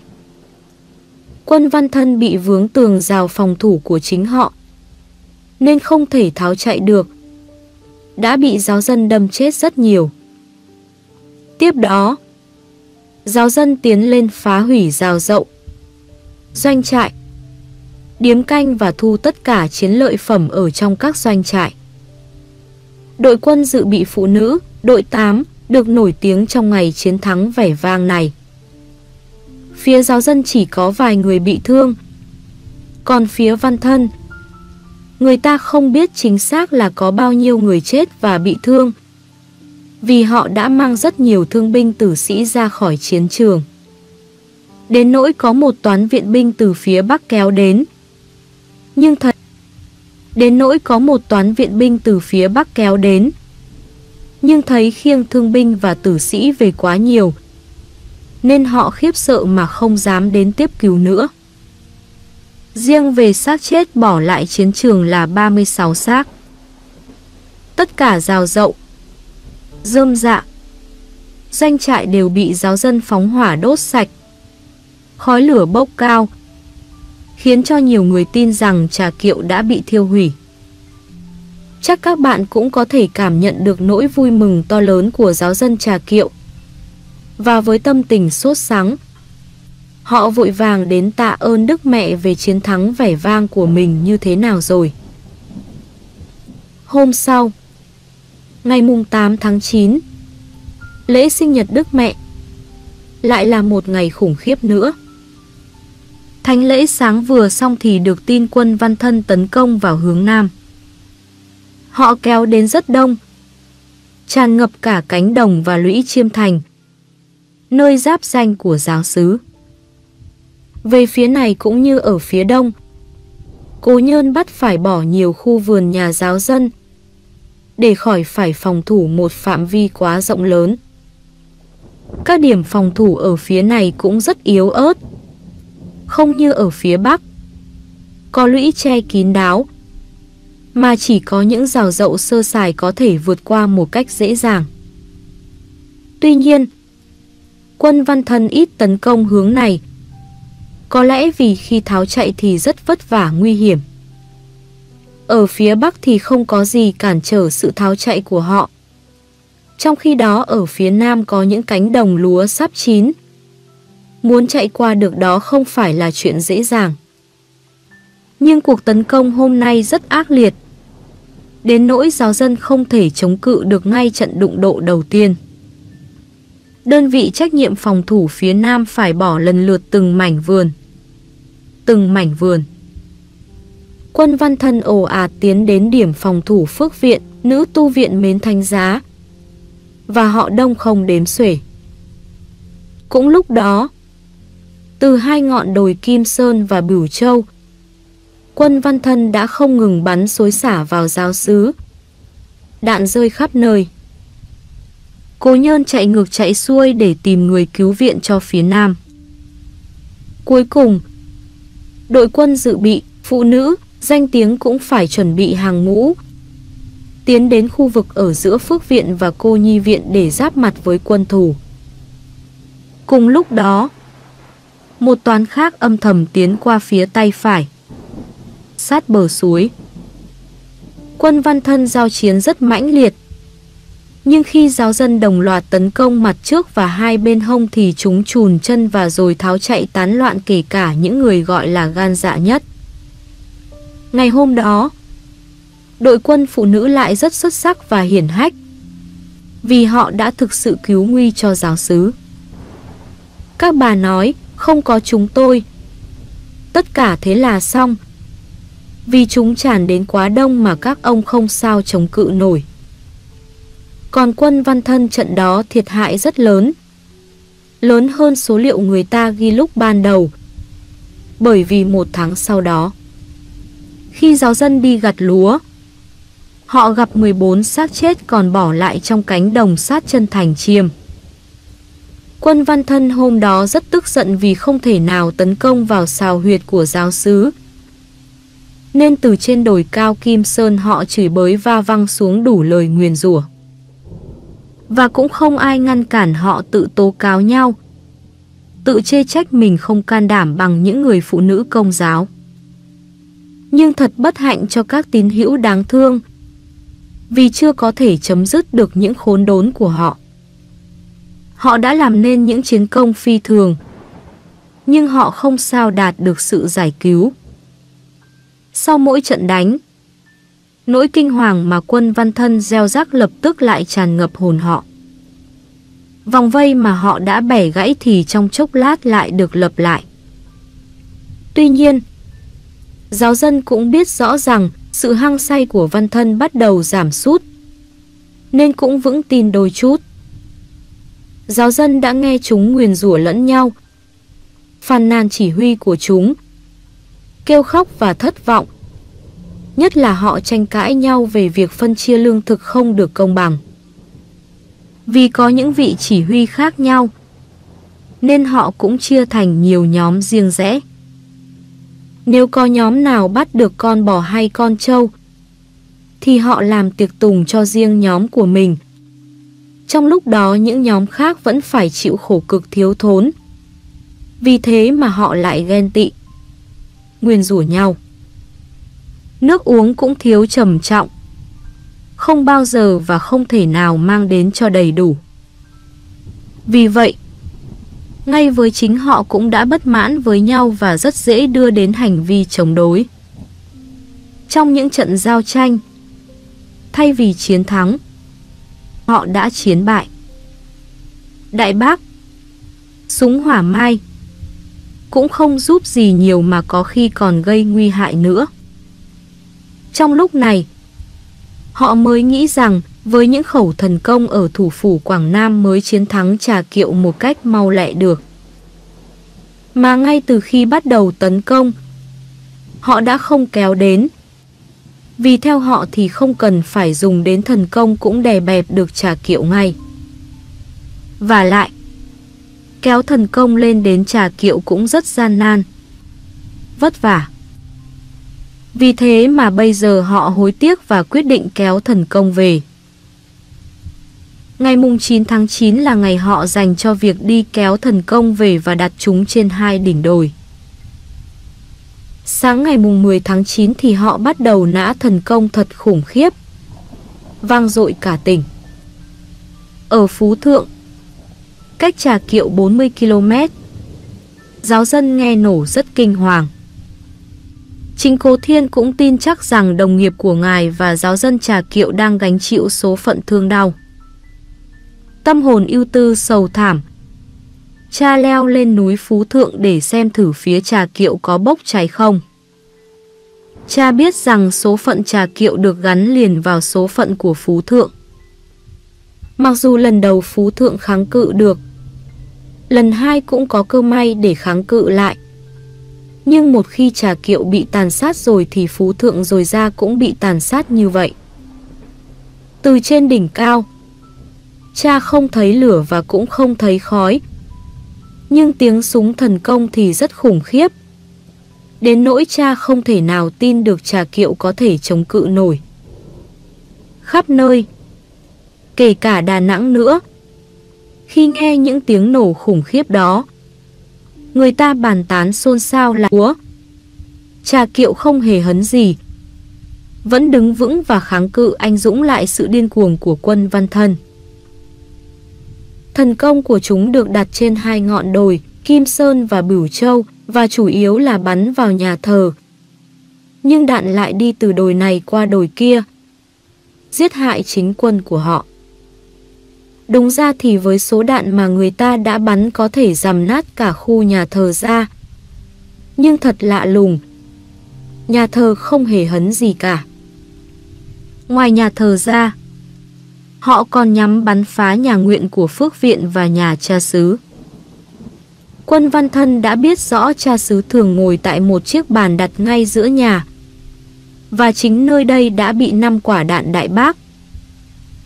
Quân văn thân bị vướng tường rào phòng thủ của chính họ, nên không thể tháo chạy được, đã bị giáo dân đâm chết rất nhiều. Tiếp đó, giáo dân tiến lên phá hủy rào rộng, doanh trại, điếm canh và thu tất cả chiến lợi phẩm ở trong các doanh trại. Đội quân dự bị phụ nữ, đội 8, được nổi tiếng trong ngày chiến thắng vẻ vang này. Phía giáo dân chỉ có vài người bị thương, còn phía văn thân, người ta không biết chính xác là có bao nhiêu người chết và bị thương, vì họ đã mang rất nhiều thương binh tử sĩ ra khỏi chiến trường. Đến nỗi có một toán viện binh từ phía Bắc kéo đến. Nhưng thật Đến nỗi có một toán viện binh từ phía Bắc kéo đến. Nhưng thấy khiêng thương binh và tử sĩ về quá nhiều, nên họ khiếp sợ mà không dám đến tiếp cứu nữa. Riêng về xác chết bỏ lại chiến trường là 36 xác. Tất cả rào rậu, rơm dạ, doanh trại đều bị giáo dân phóng hỏa đốt sạch. Khói lửa bốc cao, khiến cho nhiều người tin rằng trà kiệu đã bị thiêu hủy. Chắc các bạn cũng có thể cảm nhận được nỗi vui mừng to lớn của giáo dân trà kiệu. Và với tâm tình sốt sắng, họ vội vàng đến tạ ơn Đức Mẹ về chiến thắng vẻ vang của mình như thế nào rồi. Hôm sau, ngày mùng 8 tháng 9, lễ sinh nhật Đức Mẹ, lại là một ngày khủng khiếp nữa. Thánh lễ sáng vừa xong thì được tin quân văn thân tấn công vào hướng Nam. Họ kéo đến rất đông, tràn ngập cả cánh đồng và lũy chiêm thành, nơi giáp danh của giáo sứ. Về phía này cũng như ở phía đông, Cố Nhơn bắt phải bỏ nhiều khu vườn nhà giáo dân để khỏi phải phòng thủ một phạm vi quá rộng lớn. Các điểm phòng thủ ở phía này cũng rất yếu ớt, không như ở phía Bắc. Có lũy che kín đáo, mà chỉ có những rào rậu sơ sài có thể vượt qua một cách dễ dàng. Tuy nhiên, quân văn thân ít tấn công hướng này, có lẽ vì khi tháo chạy thì rất vất vả nguy hiểm. Ở phía Bắc thì không có gì cản trở sự tháo chạy của họ. Trong khi đó ở phía Nam có những cánh đồng lúa sắp chín, muốn chạy qua được đó không phải là chuyện dễ dàng. Nhưng cuộc tấn công hôm nay rất ác liệt. Đến nỗi giáo dân không thể chống cự được ngay trận đụng độ đầu tiên. Đơn vị trách nhiệm phòng thủ phía Nam phải bỏ lần lượt từng mảnh vườn. Từng mảnh vườn. Quân văn thân ồ ạt tiến đến điểm phòng thủ phước viện, nữ tu viện mến thanh giá. Và họ đông không đếm xuể. Cũng lúc đó, từ hai ngọn đồi Kim Sơn và Bửu Châu. Quân văn thân đã không ngừng bắn xối xả vào giáo sứ. Đạn rơi khắp nơi. Cố nhơn chạy ngược chạy xuôi để tìm người cứu viện cho phía nam. Cuối cùng, đội quân dự bị, phụ nữ, danh tiếng cũng phải chuẩn bị hàng ngũ. Tiến đến khu vực ở giữa Phước Viện và Cô Nhi Viện để giáp mặt với quân thủ. Cùng lúc đó, một toán khác âm thầm tiến qua phía tay phải. Sát bờ suối. Quân văn thân giao chiến rất mãnh liệt. Nhưng khi giáo dân đồng loạt tấn công mặt trước và hai bên hông thì chúng chùn chân và rồi tháo chạy tán loạn kể cả những người gọi là gan dạ nhất. Ngày hôm đó, đội quân phụ nữ lại rất xuất sắc và hiển hách vì họ đã thực sự cứu nguy cho giáo sứ. Các bà nói, không có chúng tôi. Tất cả thế là xong. Vì chúng tràn đến quá đông mà các ông không sao chống cự nổi. Còn quân văn thân trận đó thiệt hại rất lớn. Lớn hơn số liệu người ta ghi lúc ban đầu. Bởi vì một tháng sau đó, khi giáo dân đi gặt lúa, họ gặp 14 xác chết còn bỏ lại trong cánh đồng sát chân thành chiêm. Quân văn thân hôm đó rất tức giận vì không thể nào tấn công vào xào huyệt của giáo sứ. Nên từ trên đồi cao Kim Sơn họ chửi bới va văng xuống đủ lời nguyền rủa. Và cũng không ai ngăn cản họ tự tố cáo nhau, tự chê trách mình không can đảm bằng những người phụ nữ công giáo. Nhưng thật bất hạnh cho các tín hữu đáng thương, vì chưa có thể chấm dứt được những khốn đốn của họ. Họ đã làm nên những chiến công phi thường, nhưng họ không sao đạt được sự giải cứu. Sau mỗi trận đánh, nỗi kinh hoàng mà quân văn thân gieo rắc lập tức lại tràn ngập hồn họ. Vòng vây mà họ đã bẻ gãy thì trong chốc lát lại được lập lại. Tuy nhiên, giáo dân cũng biết rõ rằng sự hăng say của văn thân bắt đầu giảm sút, nên cũng vững tin đôi chút. Giáo dân đã nghe chúng nguyền rủa lẫn nhau, phàn nàn chỉ huy của chúng, kêu khóc và thất vọng. Nhất là họ tranh cãi nhau về việc phân chia lương thực không được công bằng. Vì có những vị chỉ huy khác nhau, nên họ cũng chia thành nhiều nhóm riêng rẽ. Nếu có nhóm nào bắt được con bò hay con trâu, thì họ làm tiệc tùng cho riêng nhóm của mình. Trong lúc đó những nhóm khác vẫn phải chịu khổ cực thiếu thốn. Vì thế mà họ lại ghen tị, nguyên rủa nhau. Nước uống cũng thiếu trầm trọng, không bao giờ và không thể nào mang đến cho đầy đủ. Vì vậy, ngay với chính họ cũng đã bất mãn với nhau và rất dễ đưa đến hành vi chống đối. Trong những trận giao tranh, thay vì chiến thắng, họ đã chiến bại. Đại bác, súng hỏa mai, cũng không giúp gì nhiều mà có khi còn gây nguy hại nữa. Trong lúc này, họ mới nghĩ rằng với những khẩu thần công ở thủ phủ Quảng Nam mới chiến thắng Trà Kiệu một cách mau lẹ được. Mà ngay từ khi bắt đầu tấn công, họ đã không kéo đến. Vì theo họ thì không cần phải dùng đến thần công cũng đè bẹp được Trà Kiệu ngay. Và lại, kéo thần công lên đến Trà Kiệu cũng rất gian nan, vất vả. Vì thế mà bây giờ họ hối tiếc và quyết định kéo thần công về. Ngày mùng 9 tháng 9 là ngày họ dành cho việc đi kéo thần công về và đặt chúng trên hai đỉnh đồi. Sáng ngày mùng 10 tháng 9 thì họ bắt đầu nã thần công thật khủng khiếp. Vang dội cả tỉnh. Ở Phú Thượng, cách Trà Kiệu 40 km, giáo dân nghe nổ rất kinh hoàng. Chính Cố Thiên cũng tin chắc rằng đồng nghiệp của ngài và giáo dân Trà Kiệu đang gánh chịu số phận thương đau tâm hồn ưu tư sầu thảm. Cha leo lên núi Phú Thượng để xem thử phía trà kiệu có bốc cháy không. Cha biết rằng số phận trà kiệu được gắn liền vào số phận của Phú Thượng. Mặc dù lần đầu Phú Thượng kháng cự được, lần hai cũng có cơ may để kháng cự lại. Nhưng một khi trà kiệu bị tàn sát rồi thì Phú Thượng rồi ra cũng bị tàn sát như vậy. Từ trên đỉnh cao, cha không thấy lửa và cũng không thấy khói. Nhưng tiếng súng thần công thì rất khủng khiếp. Đến nỗi cha không thể nào tin được trà kiệu có thể chống cự nổi. Khắp nơi, kể cả Đà Nẵng nữa, khi nghe những tiếng nổ khủng khiếp đó, người ta bàn tán xôn xao là úa. Trà kiệu không hề hấn gì, vẫn đứng vững và kháng cự anh dũng lại sự điên cuồng của quân văn thân. Thần công của chúng được đặt trên hai ngọn đồi, Kim Sơn và Bửu Châu, và chủ yếu là bắn vào nhà thờ. Nhưng đạn lại đi từ đồi này qua đồi kia, giết hại chính quân của họ. Đúng ra thì với số đạn mà người ta đã bắn có thể giảm nát cả khu nhà thờ ra. Nhưng thật lạ lùng, nhà thờ không hề hấn gì cả. Ngoài nhà thờ ra, họ còn nhắm bắn phá nhà nguyện của Phước Viện và nhà cha xứ. Quân văn thân đã biết rõ cha xứ thường ngồi tại một chiếc bàn đặt ngay giữa nhà, và chính nơi đây đã bị năm quả đạn đại bác,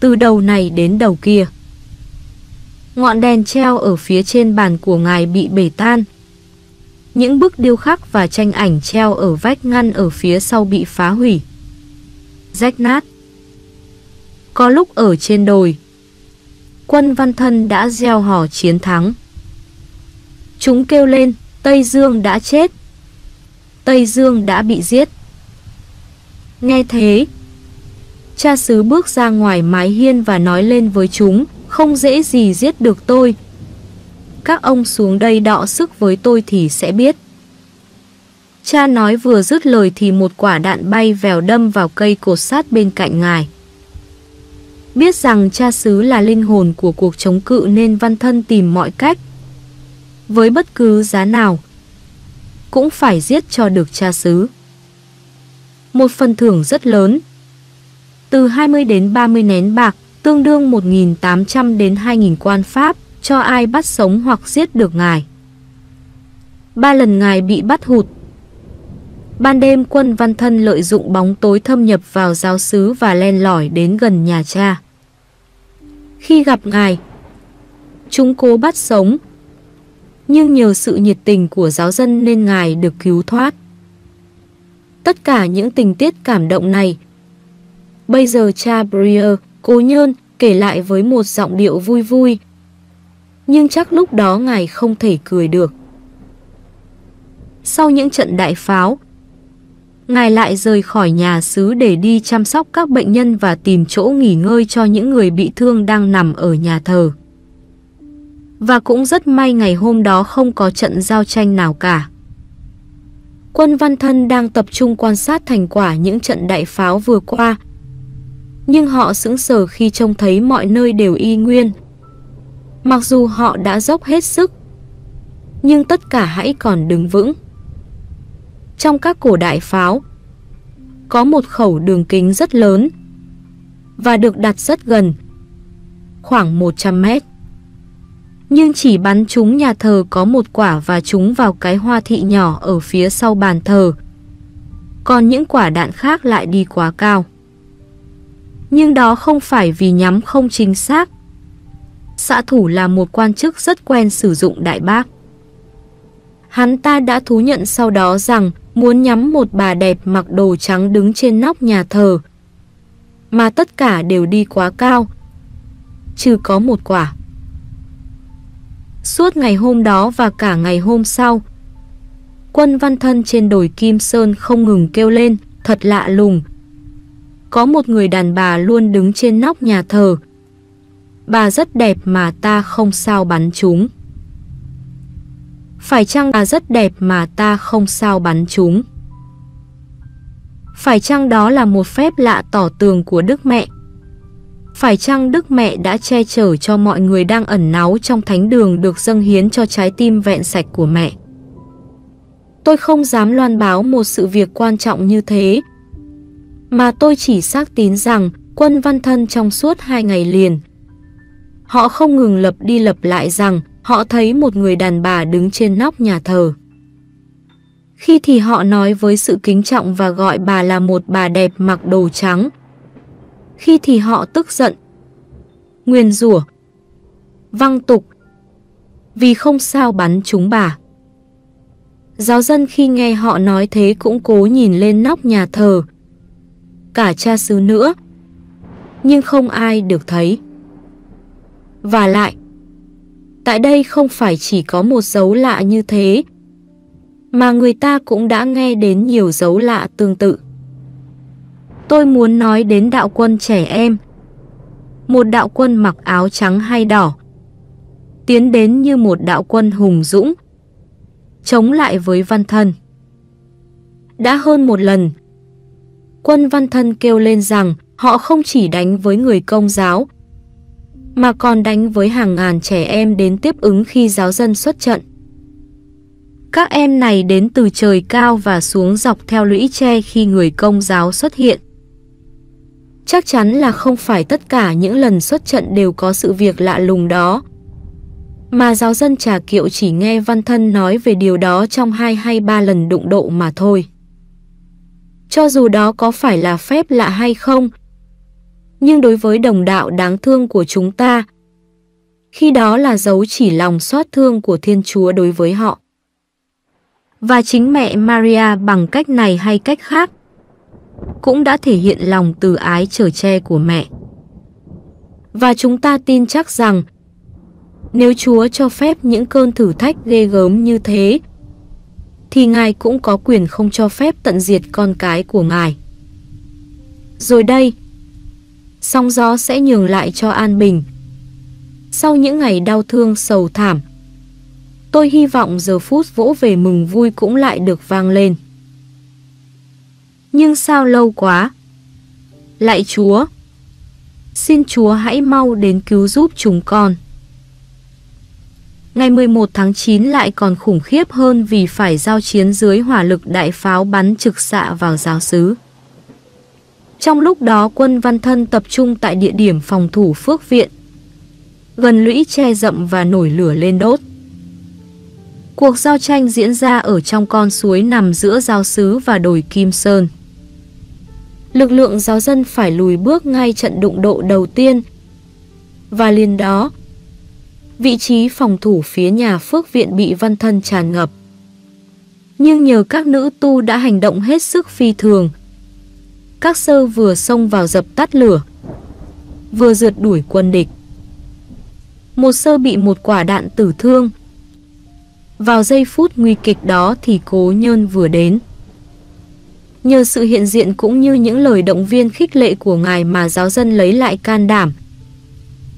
từ đầu này đến đầu kia. Ngọn đèn treo ở phía trên bàn của ngài bị bể tan. Những bức điêu khắc và tranh ảnh treo ở vách ngăn ở phía sau bị phá hủy. Rách nát. Có lúc ở trên đồi, quân văn thân đã gieo hò chiến thắng. Chúng kêu lên, Tây Dương đã chết. Tây Dương đã bị giết. Nghe thế, cha xứ bước ra ngoài mái hiên và nói lên với chúng, không dễ gì giết được tôi. Các ông xuống đây đọ sức với tôi thì sẽ biết. Cha nói vừa dứt lời thì một quả đạn bay vèo đâm vào cây cột sát bên cạnh ngài. Biết rằng cha xứ là linh hồn của cuộc chống cự nên văn thân tìm mọi cách. Với bất cứ giá nào, cũng phải giết cho được cha xứ. Một phần thưởng rất lớn, từ 20 đến 30 nén bạc, tương đương 1.800 đến 2.000 quan pháp, cho ai bắt sống hoặc giết được ngài. Ba lần ngài bị bắt hụt. Ban đêm quân văn thân lợi dụng bóng tối thâm nhập vào giáo sứ và len lỏi đến gần nhà cha. Khi gặp ngài, chúng cố bắt sống, nhưng nhờ sự nhiệt tình của giáo dân nên ngài được cứu thoát. Tất cả những tình tiết cảm động này Bây giờ cha Breer, cố nhơn, kể lại với một giọng điệu vui vui. Nhưng chắc lúc đó ngài không thể cười được. Sau những trận đại pháo, ngài lại rời khỏi nhà xứ để đi chăm sóc các bệnh nhân và tìm chỗ nghỉ ngơi cho những người bị thương đang nằm ở nhà thờ. Và cũng rất may ngày hôm đó không có trận giao tranh nào cả. Quân Văn Thân đang tập trung quan sát thành quả những trận đại pháo vừa qua, nhưng họ sững sờ khi trông thấy mọi nơi đều y nguyên. Mặc dù họ đã dốc hết sức, nhưng tất cả hãy còn đứng vững. Trong các cổ đại pháo, có một khẩu đường kính rất lớn và được đặt rất gần, khoảng 100 mét. Nhưng chỉ bắn trúng nhà thờ có một quả và trúng vào cái hoa thị nhỏ ở phía sau bàn thờ. Còn những quả đạn khác lại đi quá cao nhưng đó không phải vì nhắm không chính xác. Xã thủ là một quan chức rất quen sử dụng đại bác. Hắn ta đã thú nhận sau đó rằng muốn nhắm một bà đẹp mặc đồ trắng đứng trên nóc nhà thờ. Mà tất cả đều đi quá cao. Trừ có một quả. Suốt ngày hôm đó và cả ngày hôm sau, quân văn thân trên đồi Kim Sơn không ngừng kêu lên, thật lạ lùng, có một người đàn bà luôn đứng trên nóc nhà thờ. Bà rất đẹp mà ta không sao bắn chúng. Phải chăng ta rất đẹp mà ta không sao bắn chúng? Phải chăng đó là một phép lạ tỏ tường của Đức Mẹ? Phải chăng Đức Mẹ đã che chở cho mọi người đang ẩn náu trong thánh đường được dâng hiến cho trái tim vẹn sạch của mẹ? Tôi không dám loan báo một sự việc quan trọng như thế, mà tôi chỉ xác tín rằng quân văn thân trong suốt hai ngày liền. Họ không ngừng lập đi lập lại rằng họ thấy một người đàn bà đứng trên nóc nhà thờ. Khi thì họ nói với sự kính trọng và gọi bà là một bà đẹp mặc đồ trắng. Khi thì họ tức giận, nguyền rủa, văng tục, vì không sao bắn chúng bà. Giáo dân khi nghe họ nói thế cũng cố nhìn lên nóc nhà thờ, cả cha xứ nữa. Nhưng không ai được thấy. Và lại, tại đây không phải chỉ có một dấu lạ như thế, mà người ta cũng đã nghe đến nhiều dấu lạ tương tự. Tôi muốn nói đến đạo quân trẻ em, một đạo quân mặc áo trắng hay đỏ, tiến đến như một đạo quân hùng dũng, chống lại với văn thân. Đã hơn một lần, quân văn thân kêu lên rằng họ không chỉ đánh với người công giáo, mà còn đánh với hàng ngàn trẻ em đến tiếp ứng khi giáo dân xuất trận. Các em này đến từ trời cao và xuống dọc theo lũy tre khi người công giáo xuất hiện. Chắc chắn là không phải tất cả những lần xuất trận đều có sự việc lạ lùng đó. Mà giáo dân trà kiệu chỉ nghe văn thân nói về điều đó trong hai hay ba lần đụng độ mà thôi. Cho dù đó có phải là phép lạ hay không, nhưng đối với đồng đạo đáng thương của chúng ta, khi đó là dấu chỉ lòng xót thương của Thiên Chúa đối với họ. Và chính mẹ Maria bằng cách này hay cách khác cũng đã thể hiện lòng từ ái trở che của mẹ. Và chúng ta tin chắc rằng nếu Chúa cho phép những cơn thử thách ghê gớm như thế, thì Ngài cũng có quyền không cho phép tận diệt con cái của Ngài. Rồi đây, sóng gió sẽ nhường lại cho an bình. Sau những ngày đau thương sầu thảm, tôi hy vọng giờ phút vỗ về mừng vui cũng lại được vang lên. Nhưng sao lâu quá? Lạy Chúa! Xin Chúa hãy mau đến cứu giúp chúng con. Ngày 11 tháng 9 lại còn khủng khiếp hơn vì phải giao chiến dưới hỏa lực đại pháo bắn trực xạ vào giáo sứ. Trong lúc đó quân văn thân tập trung tại địa điểm phòng thủ phước viện, gần lũy che rậm và nổi lửa lên đốt. Cuộc giao tranh diễn ra ở trong con suối nằm giữa giao sứ và đồi Kim Sơn. Lực lượng giáo dân phải lùi bước ngay trận đụng độ đầu tiên. Và liền đó, vị trí phòng thủ phía nhà phước viện bị văn thân tràn ngập. Nhưng nhờ các nữ tu đã hành động hết sức phi thường, các sơ vừa xông vào dập tắt lửa, vừa rượt đuổi quân địch. Một sơ bị một quả đạn tử thương. Vào giây phút nguy kịch đó thì cố nhơn vừa đến. Nhờ sự hiện diện cũng như những lời động viên khích lệ của ngài mà giáo dân lấy lại can đảm.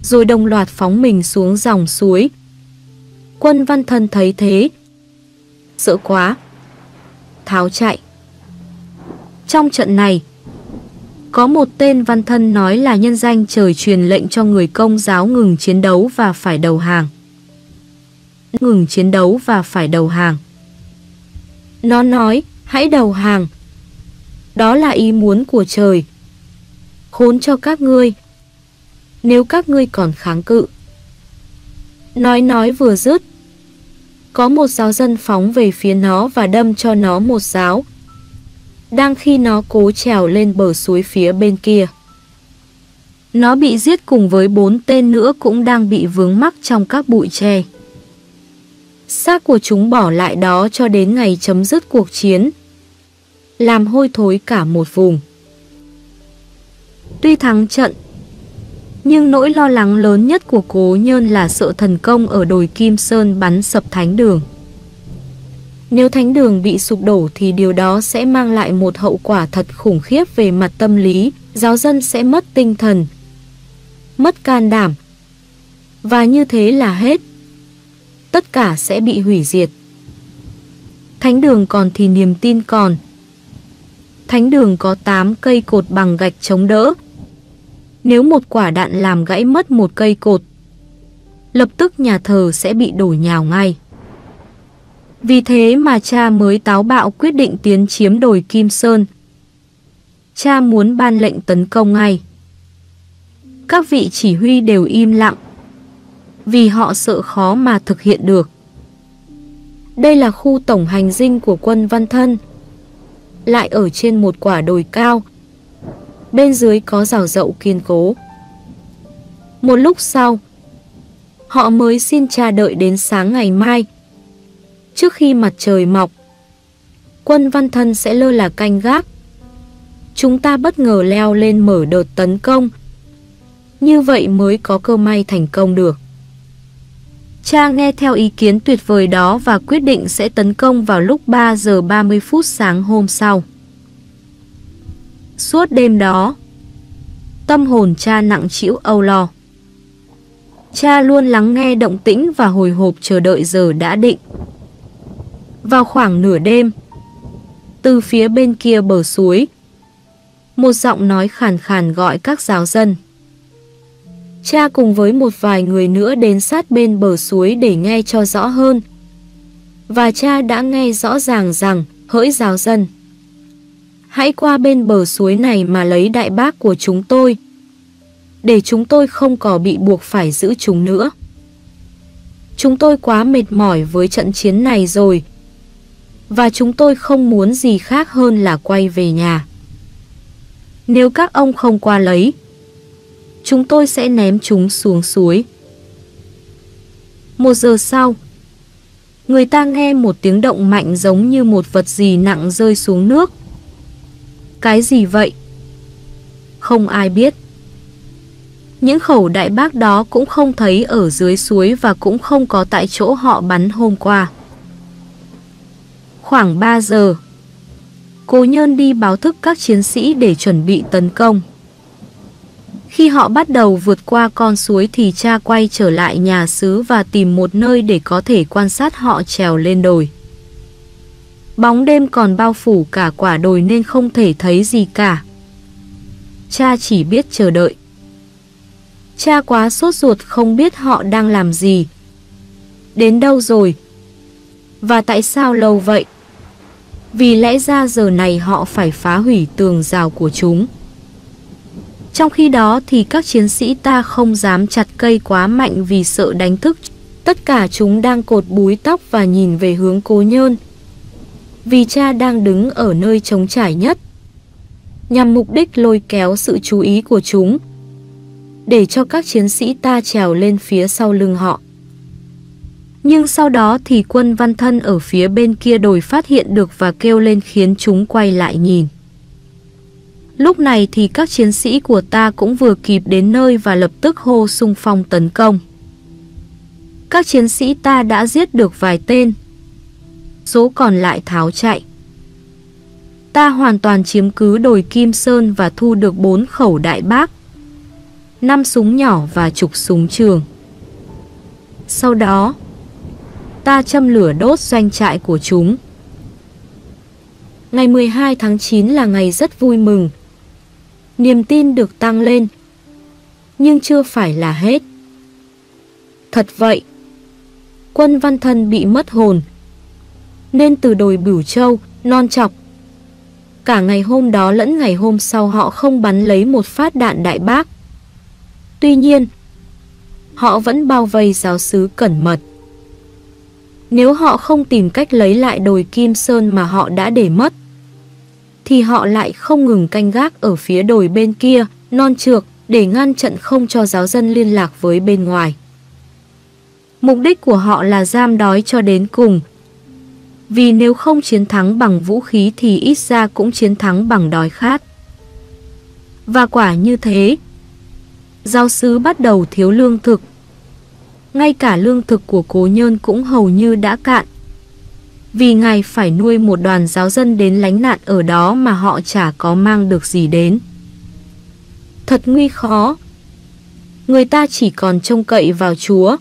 Rồi đồng loạt phóng mình xuống dòng suối. Quân văn thân thấy thế. Sợ quá. Tháo chạy. Trong trận này, có một tên văn thân nói là nhân danh trời truyền lệnh cho người công giáo ngừng chiến đấu và phải đầu hàng. Ngừng chiến đấu và phải đầu hàng. Nó nói, hãy đầu hàng. Đó là ý muốn của trời. Khốn cho các ngươi. Nếu các ngươi còn kháng cự. Nói nói vừa dứt. Có một giáo dân phóng về phía nó và đâm cho nó một giáo đang khi nó cố trèo lên bờ suối phía bên kia. Nó bị giết cùng với bốn tên nữa cũng đang bị vướng mắc trong các bụi tre. Xác của chúng bỏ lại đó cho đến ngày chấm dứt cuộc chiến, làm hôi thối cả một vùng. Tuy thắng trận, nhưng nỗi lo lắng lớn nhất của cố nhơn là sợ thần công ở đồi Kim Sơn bắn sập thánh đường. Nếu thánh đường bị sụp đổ thì điều đó sẽ mang lại một hậu quả thật khủng khiếp về mặt tâm lý, giáo dân sẽ mất tinh thần, mất can đảm. Và như thế là hết. Tất cả sẽ bị hủy diệt. Thánh đường còn thì niềm tin còn. Thánh đường có 8 cây cột bằng gạch chống đỡ. Nếu một quả đạn làm gãy mất một cây cột, lập tức nhà thờ sẽ bị đổ nhào ngay. Vì thế mà cha mới táo bạo quyết định tiến chiếm đồi Kim Sơn. Cha muốn ban lệnh tấn công ngay. Các vị chỉ huy đều im lặng, vì họ sợ khó mà thực hiện được. Đây là khu tổng hành dinh của quân Văn Thân, lại ở trên một quả đồi cao. Bên dưới có rào rậu kiên cố. Một lúc sau, họ mới xin cha đợi đến sáng ngày mai, trước khi mặt trời mọc. Quân văn thân sẽ lơ là canh gác. Chúng ta bất ngờ leo lên mở đợt tấn công. Như vậy mới có cơ may thành công được. Cha nghe theo ý kiến tuyệt vời đó và quyết định sẽ tấn công vào lúc 3 giờ 30 phút sáng hôm sau. Suốt đêm đó, tâm hồn cha nặng trĩu âu lo. Cha luôn lắng nghe động tĩnh và hồi hộp chờ đợi giờ đã định. Vào khoảng nửa đêm, từ phía bên kia bờ suối, một giọng nói khàn khàn gọi các giáo dân. Cha cùng với một vài người nữa đến sát bên bờ suối để nghe cho rõ hơn. Và cha đã nghe rõ ràng rằng, hỡi giáo dân, hãy qua bên bờ suối này mà lấy đại bác của chúng tôi, để chúng tôi không còn bị buộc phải giữ chúng nữa. Chúng tôi quá mệt mỏi với trận chiến này rồi, và chúng tôi không muốn gì khác hơn là quay về nhà. Nếu các ông không qua lấy, chúng tôi sẽ ném chúng xuống suối. Một giờ sau, người ta nghe một tiếng động mạnh giống như một vật gì nặng rơi xuống nước. Cái gì vậy? Không ai biết. Những khẩu đại bác đó cũng không thấy ở dưới suối và cũng không có tại chỗ họ bắn hôm qua. Khoảng 3 giờ, Cố Nhơn đi báo thức các chiến sĩ để chuẩn bị tấn công. Khi họ bắt đầu vượt qua con suối thì cha quay trở lại nhà xứ và tìm một nơi để có thể quan sát họ trèo lên đồi. Bóng đêm còn bao phủ cả quả đồi nên không thể thấy gì cả. Cha chỉ biết chờ đợi. Cha quá sốt ruột không biết họ đang làm gì. Đến đâu rồi? Và tại sao lâu vậy? Vì lẽ ra giờ này họ phải phá hủy tường rào của chúng. Trong khi đó thì các chiến sĩ ta không dám chặt cây quá mạnh vì sợ đánh thức. Tất cả chúng đang cột búi tóc và nhìn về hướng cố nhơn. Vì cha đang đứng ở nơi trống trải nhất. Nhằm mục đích lôi kéo sự chú ý của chúng. Để cho các chiến sĩ ta trèo lên phía sau lưng họ. Nhưng sau đó thì quân văn thân ở phía bên kia đồi phát hiện được và kêu lên khiến chúng quay lại nhìn. Lúc này thì các chiến sĩ của ta cũng vừa kịp đến nơi và lập tức hô xung phong tấn công. Các chiến sĩ ta đã giết được vài tên. Số còn lại tháo chạy. Ta hoàn toàn chiếm cứ đồi Kim Sơn và thu được bốn khẩu đại bác, năm súng nhỏ và chục súng trường. Sau đó, ta châm lửa đốt doanh trại của chúng. Ngày 12 tháng 9 là ngày rất vui mừng. Niềm tin được tăng lên. Nhưng chưa phải là hết. Thật vậy. Quân văn thân bị mất hồn. Nên từ đồi Bửu Châu, non chọc. Cả ngày hôm đó lẫn ngày hôm sau họ không bắn lấy một phát đạn đại bác. Tuy nhiên, họ vẫn bao vây giáo sứ cẩn mật. Nếu họ không tìm cách lấy lại đồi Kim Sơn mà họ đã để mất, thì họ lại không ngừng canh gác ở phía đồi bên kia, non trược, để ngăn chặn không cho giáo dân liên lạc với bên ngoài. Mục đích của họ là giam đói cho đến cùng, vì nếu không chiến thắng bằng vũ khí thì ít ra cũng chiến thắng bằng đói khát. Và quả như thế, giáo sứ bắt đầu thiếu lương thực, ngay cả lương thực của cố nhơn cũng hầu như đã cạn. Vì ngài phải nuôi một đoàn giáo dân đến lánh nạn ở đó mà họ chả có mang được gì đến. Thật nguy khó. Người ta chỉ còn trông cậy vào Chúa.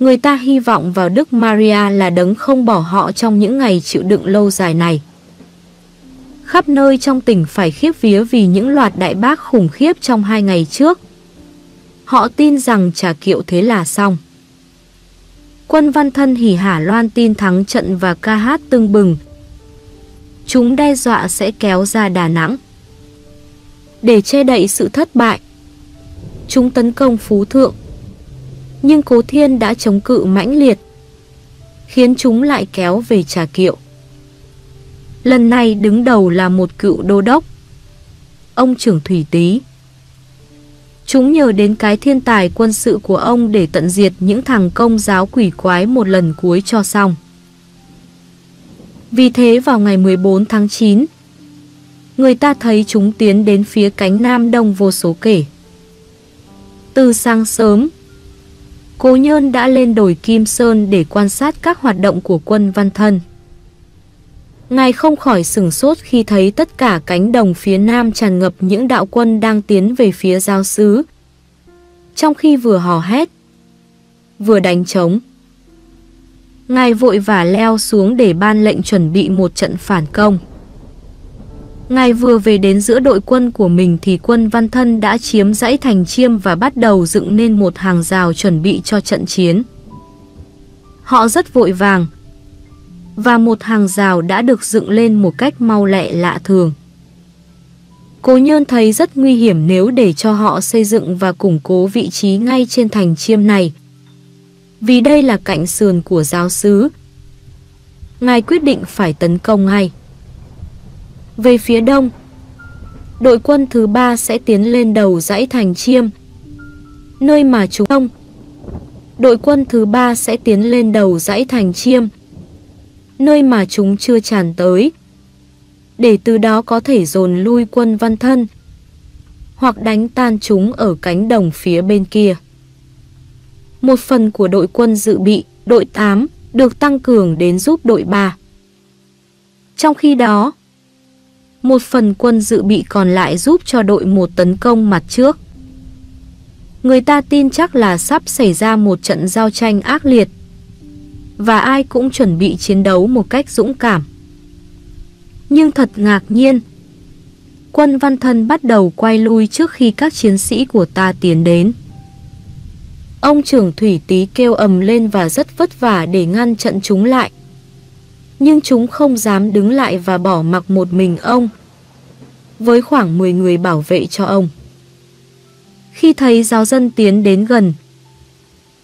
Người ta hy vọng vào Đức Maria là đấng không bỏ họ trong những ngày chịu đựng lâu dài này. Khắp nơi trong tỉnh phải khiếp vía vì những loạt đại bác khủng khiếp trong hai ngày trước. Họ tin rằng trả kiệu thế là xong. Quân văn thân hỉ hả loan tin thắng trận và ca hát tưng bừng. Chúng đe dọa sẽ kéo ra Đà Nẵng. Để che đậy sự thất bại, chúng tấn công Phú Thượng. Nhưng Cố Thiên đã chống cự mãnh liệt, khiến chúng lại kéo về Trà Kiệu. Lần này đứng đầu là một cựu đô đốc, ông trưởng Thủy Tý. Chúng nhờ đến cái thiên tài quân sự của ông để tận diệt những thằng công giáo quỷ quái một lần cuối cho xong. Vì thế vào ngày 14 tháng 9, người ta thấy chúng tiến đến phía cánh Nam Đông vô số kể. Từ sáng sớm, Cố Nhơn đã lên đồi Kim Sơn để quan sát các hoạt động của quân văn thân. Ngài không khỏi sửng sốt khi thấy tất cả cánh đồng phía nam tràn ngập những đạo quân đang tiến về phía giao sứ. Trong khi vừa hò hét, vừa đánh trống. Ngài vội vả leo xuống để ban lệnh chuẩn bị một trận phản công. Ngài vừa về đến giữa đội quân của mình thì quân văn thân đã chiếm dãy thành chiêm và bắt đầu dựng nên một hàng rào chuẩn bị cho trận chiến. Họ rất vội vàng, và một hàng rào đã được dựng lên một cách mau lẹ lạ thường. Cố Nhơn thấy rất nguy hiểm nếu để cho họ xây dựng và củng cố vị trí ngay trên thành chiêm này. Vì đây là cạnh sườn của giáo sứ. Ngài quyết định phải tấn công ngay. Về phía đông, đội quân thứ ba sẽ tiến lên đầu dãy thành chiêm, nơi mà chúng đông. Đội quân thứ ba sẽ tiến lên đầu dãy thành chiêm, nơi mà chúng chưa tràn tới, để từ đó có thể dồn lui quân văn thân, hoặc đánh tan chúng ở cánh đồng phía bên kia. Một phần của đội quân dự bị, đội 8, được tăng cường đến giúp đội 3. Trong khi đó, một phần quân dự bị còn lại giúp cho đội một tấn công mặt trước. Người ta tin chắc là sắp xảy ra một trận giao tranh ác liệt và ai cũng chuẩn bị chiến đấu một cách dũng cảm. Nhưng thật ngạc nhiên, quân văn thân bắt đầu quay lui trước khi các chiến sĩ của ta tiến đến. Ông trưởng thủy tý kêu ầm lên và rất vất vả để ngăn chặn chúng lại. Nhưng chúng không dám đứng lại và bỏ mặc một mình ông, với khoảng 10 người bảo vệ cho ông. Khi thấy giáo dân tiến đến gần,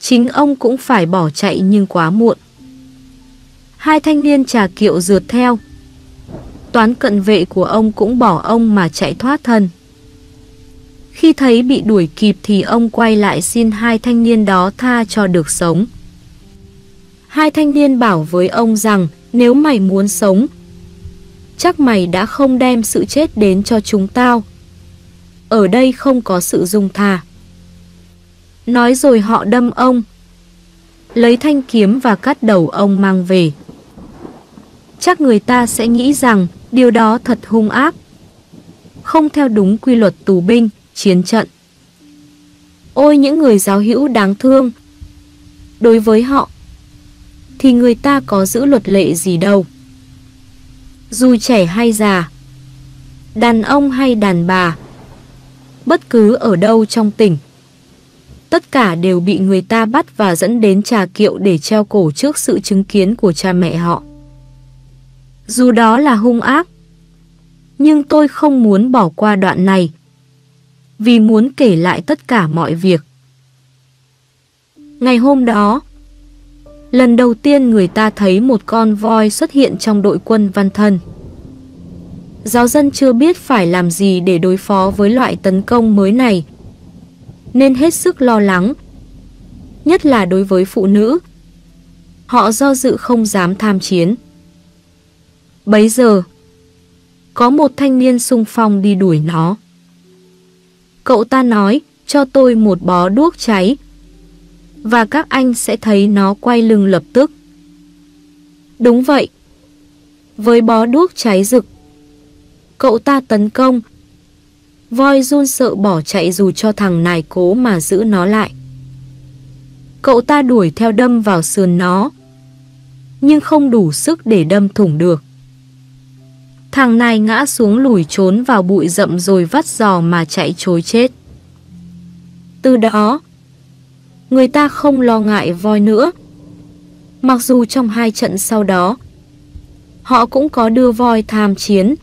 chính ông cũng phải bỏ chạy nhưng quá muộn. Hai thanh niên trà kiệu rượt theo. Toán cận vệ của ông cũng bỏ ông mà chạy thoát thân. Khi thấy bị đuổi kịp thì ông quay lại xin hai thanh niên đó tha cho được sống. Hai thanh niên bảo với ông rằng nếu mày muốn sống, chắc mày đã không đem sự chết đến cho chúng tao. Ở đây không có sự dung tha. Nói rồi họ đâm ông, lấy thanh kiếm và cắt đầu ông mang về. Chắc người ta sẽ nghĩ rằng điều đó thật hung ác, không theo đúng quy luật tù binh, chiến trận. Ôi những người giáo hữu đáng thương! Đối với họ, thì người ta có giữ luật lệ gì đâu. Dù trẻ hay già, đàn ông hay đàn bà, bất cứ ở đâu trong tỉnh, tất cả đều bị người ta bắt và dẫn đến trà kiệu để treo cổ trước sự chứng kiến của cha mẹ họ. Dù đó là hung ác, nhưng tôi không muốn bỏ qua đoạn này vì muốn kể lại tất cả mọi việc. Ngày hôm đó, lần đầu tiên người ta thấy một con voi xuất hiện trong đội quân văn thân. Giáo dân chưa biết phải làm gì để đối phó với loại tấn công mới này, nên hết sức lo lắng, nhất là đối với phụ nữ. Họ do dự không dám tham chiến. Bấy giờ, có một thanh niên sung phong đi đuổi nó. Cậu ta nói, cho tôi một bó đuốc cháy, và các anh sẽ thấy nó quay lưng lập tức. Đúng vậy. Với bó đuốc cháy rực, cậu ta tấn công. Voi run sợ bỏ chạy dù cho thằng này cố mà giữ nó lại. Cậu ta đuổi theo đâm vào sườn nó, nhưng không đủ sức để đâm thủng được. Thằng này ngã xuống lùi trốn vào bụi rậm rồi vắt giò mà chạy chối chết. Từ đó, người ta không lo ngại voi nữa. Mặc dù trong hai trận sau đó, họ cũng có đưa voi tham chiến,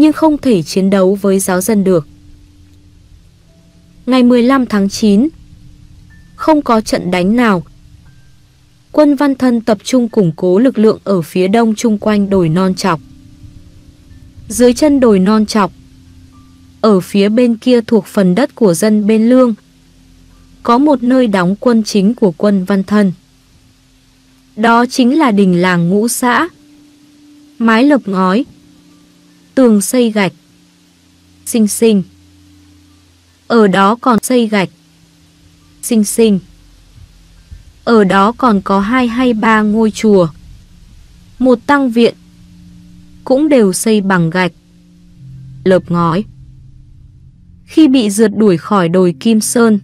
nhưng không thể chiến đấu với giáo dân được. Ngày 15 tháng 9, không có trận đánh nào. Quân Văn Thân tập trung củng cố lực lượng ở phía đông chung quanh đồi non chọc dưới chân đồi non chọc. Ở phía bên kia thuộc phần đất của dân bên lương, có một nơi đóng quân chính của quân văn thân. Đó chính là đình làng ngũ xã. Mái lợp ngói, tường xây gạch, xinh xinh. Ở đó còn xây gạch, xinh xinh. Ở đó còn có hai hay ba ngôi chùa, một tăng viện, cũng đều xây bằng gạch, lợp ngói. Khi bị rượt đuổi khỏi đồi Kim Sơn,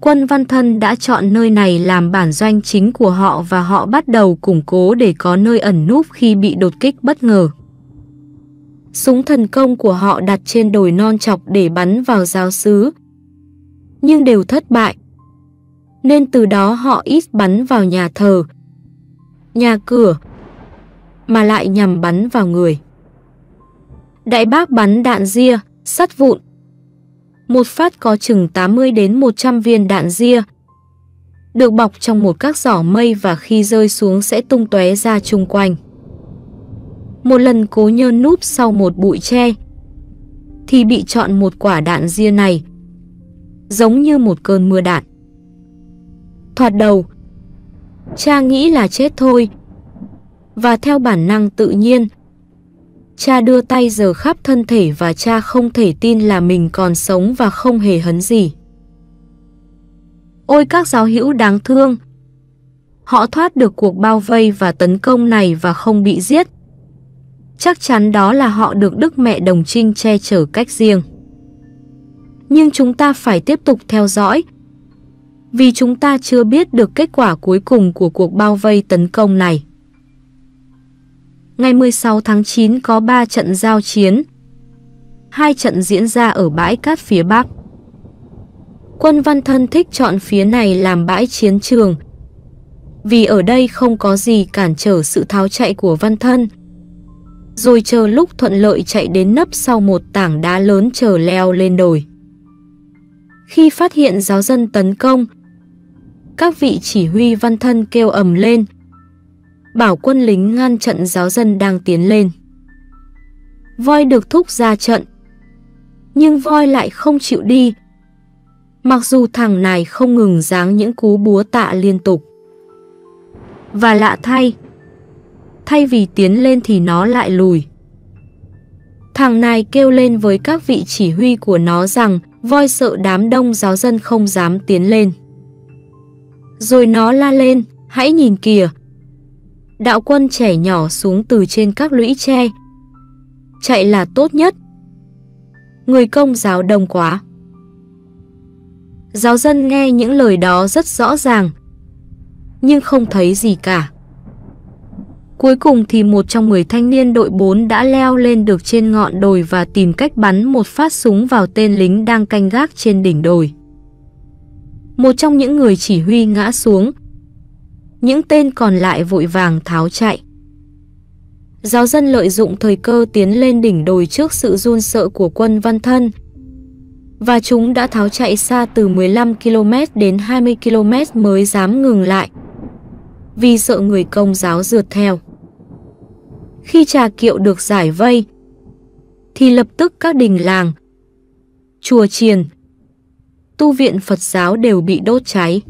quân văn thân đã chọn nơi này làm bản doanh chính của họ và họ bắt đầu củng cố để có nơi ẩn núp khi bị đột kích bất ngờ. Súng thần công của họ đặt trên đồi non chọc để bắn vào giáo sứ, nhưng đều thất bại. Nên từ đó họ ít bắn vào nhà thờ, nhà cửa, mà lại nhằm bắn vào người. Đại bác bắn đạn ria, sắt vụn. Một phát có chừng 80 đến 100 viên đạn ria, được bọc trong một các giỏ mây và khi rơi xuống sẽ tung tóe ra chung quanh. Một lần cố nhơn núp sau một bụi tre, thì bị chọn một quả đạn ria này, giống như một cơn mưa đạn. Thoạt đầu, cha nghĩ là chết thôi, và theo bản năng tự nhiên, cha đưa tay giờ khắp thân thể và cha không thể tin là mình còn sống và không hề hấn gì. Ôi các giáo hữu đáng thương! Họ thoát được cuộc bao vây và tấn công này và không bị giết. Chắc chắn đó là họ được Đức Mẹ Đồng Trinh che chở cách riêng. Nhưng chúng ta phải tiếp tục theo dõi, vì chúng ta chưa biết được kết quả cuối cùng của cuộc bao vây tấn công này. Ngày 16 tháng 9 có 3 trận giao chiến. Hai trận diễn ra ở bãi cát phía Bắc. Quân Văn Thân thích chọn phía này làm bãi chiến trường, vì ở đây không có gì cản trở sự tháo chạy của Văn Thân. Rồi chờ lúc thuận lợi chạy đến nấp sau một tảng đá lớn chờ leo lên đồi. Khi phát hiện giáo dân tấn công, các vị chỉ huy Văn Thân kêu ầm lên, bảo quân lính ngăn trận giáo dân đang tiến lên. Voi được thúc ra trận, nhưng voi lại không chịu đi. Mặc dù thằng này không ngừng giáng những cú búa tạ liên tục. Và lạ thay, thay vì tiến lên thì nó lại lùi. Thằng này kêu lên với các vị chỉ huy của nó rằng voi sợ đám đông giáo dân không dám tiến lên. Rồi nó la lên, hãy nhìn kìa, đạo quân trẻ nhỏ xuống từ trên các lũy tre. Chạy là tốt nhất. Người công giáo đông quá. Giáo dân nghe những lời đó rất rõ ràng, nhưng không thấy gì cả. Cuối cùng thì một trong 10 thanh niên đội 4 đã leo lên được trên ngọn đồi và tìm cách bắn một phát súng vào tên lính đang canh gác trên đỉnh đồi. Một trong những người chỉ huy ngã xuống, những tên còn lại vội vàng tháo chạy. Giáo dân lợi dụng thời cơ tiến lên đỉnh đồi trước sự run sợ của quân văn thân và chúng đã tháo chạy xa từ 15 km đến 20 km mới dám ngừng lại vì sợ người công giáo rượt theo. Khi trà kiệu được giải vây thì lập tức các đình làng, chùa chiền, tu viện Phật giáo đều bị đốt cháy.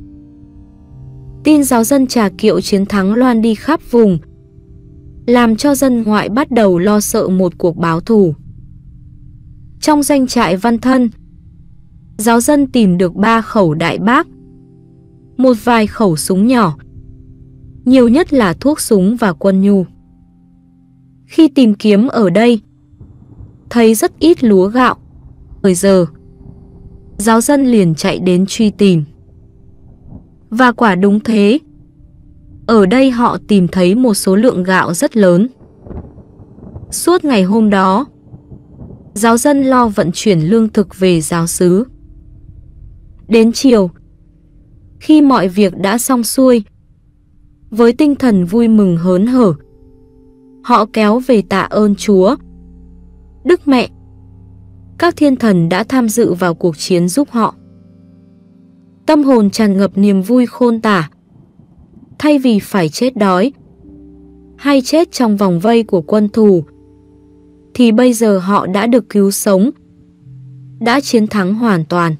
Tin giáo dân trà kiệu chiến thắng loan đi khắp vùng, làm cho dân ngoại bắt đầu lo sợ một cuộc báo thù. Trong danh trại văn thân, giáo dân tìm được ba khẩu đại bác, một vài khẩu súng nhỏ, nhiều nhất là thuốc súng và quân nhu. Khi tìm kiếm ở đây, thấy rất ít lúa gạo. Thời giờ, giáo dân liền chạy đến truy tìm. Và quả đúng thế. Ở đây họ tìm thấy một số lượng gạo rất lớn. Suốt ngày hôm đó, giáo dân lo vận chuyển lương thực về giáo xứ. Đến chiều, khi mọi việc đã xong xuôi, với tinh thần vui mừng hớn hở, họ kéo về tạ ơn Chúa. Đức Mẹ, các thiên thần đã tham dự vào cuộc chiến giúp họ tâm hồn tràn ngập niềm vui khôn tả. Thay vì phải chết đói, hay chết trong vòng vây của quân thù, thì bây giờ họ đã được cứu sống, đã chiến thắng hoàn toàn.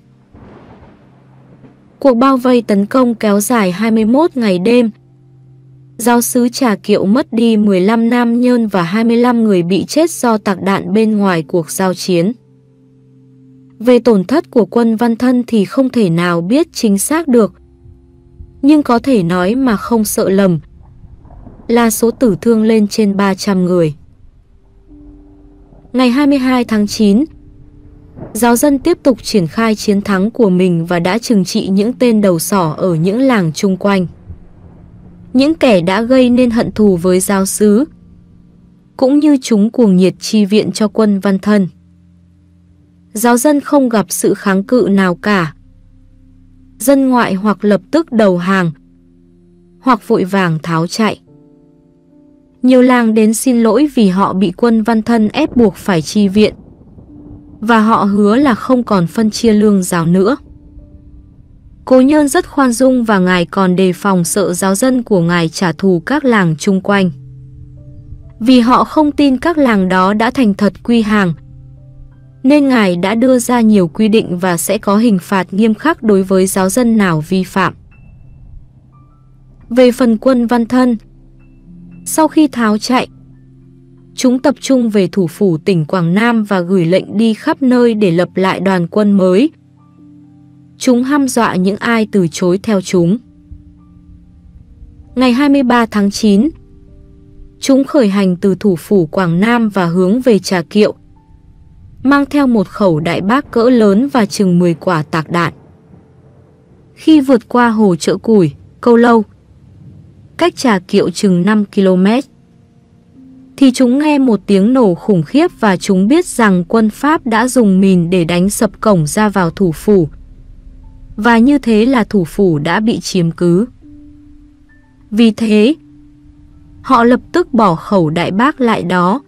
Cuộc bao vây tấn công kéo dài 21 ngày đêm. Giáo sứ Trà Kiệu mất đi 15 nam nhân và 25 người bị chết do tạc đạn bên ngoài cuộc giao chiến. Về tổn thất của quân văn thân thì không thể nào biết chính xác được. Nhưng có thể nói mà không sợ lầm là số tử thương lên trên 300 người. Ngày 22 tháng 9, giáo dân tiếp tục triển khai chiến thắng của mình và đã trừng trị những tên đầu sỏ ở những làng chung quanh. Những kẻ đã gây nên hận thù với giáo sứ, cũng như chúng cuồng nhiệt chi viện cho quân văn thân. Giáo dân không gặp sự kháng cự nào cả. Dân ngoại hoặc lập tức đầu hàng, hoặc vội vàng tháo chạy. Nhiều làng đến xin lỗi vì họ bị quân văn thân ép buộc phải chi viện. Và họ hứa là không còn phân chia lương giáo nữa. Cố Nhân rất khoan dung và ngài còn đề phòng sợ giáo dân của ngài trả thù các làng chung quanh. Vì họ không tin các làng đó đã thành thật quy hàng, nên ngài đã đưa ra nhiều quy định và sẽ có hình phạt nghiêm khắc đối với giáo dân nào vi phạm. Về phần quân văn thân, sau khi tháo chạy, chúng tập trung về thủ phủ tỉnh Quảng Nam và gửi lệnh đi khắp nơi để lập lại đoàn quân mới. Chúng hăm dọa những ai từ chối theo chúng. Ngày 23 tháng 9, chúng khởi hành từ thủ phủ Quảng Nam và hướng về Trà Kiệu, mang theo một khẩu đại bác cỡ lớn và chừng 10 quả tạc đạn. Khi vượt qua hồ chợ củi, câu lâu, cách Trà Kiệu chừng 5 km, thì chúng nghe một tiếng nổ khủng khiếp và chúng biết rằng quân Pháp đã dùng mìn để đánh sập cổng ra vào thủ phủ. Và như thế là thủ phủ đã bị chiếm cứ. Vì thế, họ lập tức bỏ khẩu đại bác lại đó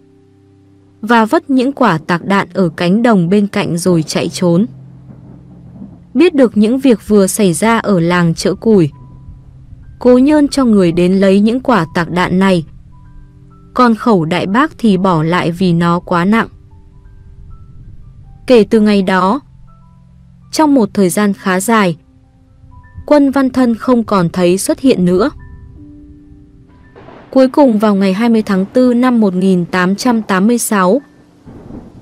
và vất những quả tạc đạn ở cánh đồng bên cạnh rồi chạy trốn. Biết được những việc vừa xảy ra ở làng chợ củi, cố nhơn cho người đến lấy những quả tạc đạn này, còn khẩu đại bác thì bỏ lại vì nó quá nặng. Kể từ ngày đó, trong một thời gian khá dài, quân văn thân không còn thấy xuất hiện nữa. Cuối cùng vào ngày 20 tháng 4 năm 1886,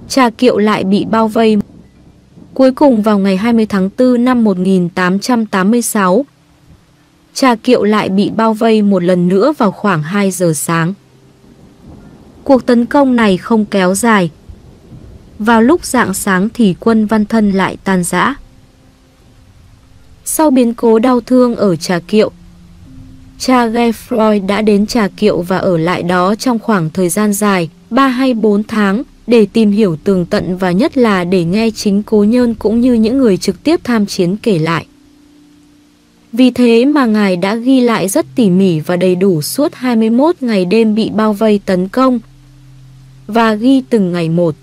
Trà Kiệu lại bị bao vây. Cuối cùng vào ngày 20 tháng 4 năm 1886, Trà Kiệu lại bị bao vây một lần nữa vào khoảng 2 giờ sáng. Cuộc tấn công này không kéo dài. Vào lúc dạng sáng thì quân văn thân lại tan rã. Sau biến cố đau thương ở Trà Kiệu, cha Geoffroy đã đến Trà Kiệu và ở lại đó trong khoảng thời gian dài, 3 hay 4 tháng, để tìm hiểu tường tận và nhất là để nghe chính cố nhơn cũng như những người trực tiếp tham chiến kể lại. Vì thế mà ngài đã ghi lại rất tỉ mỉ và đầy đủ suốt 21 ngày đêm bị bao vây tấn công và ghi từng ngày một.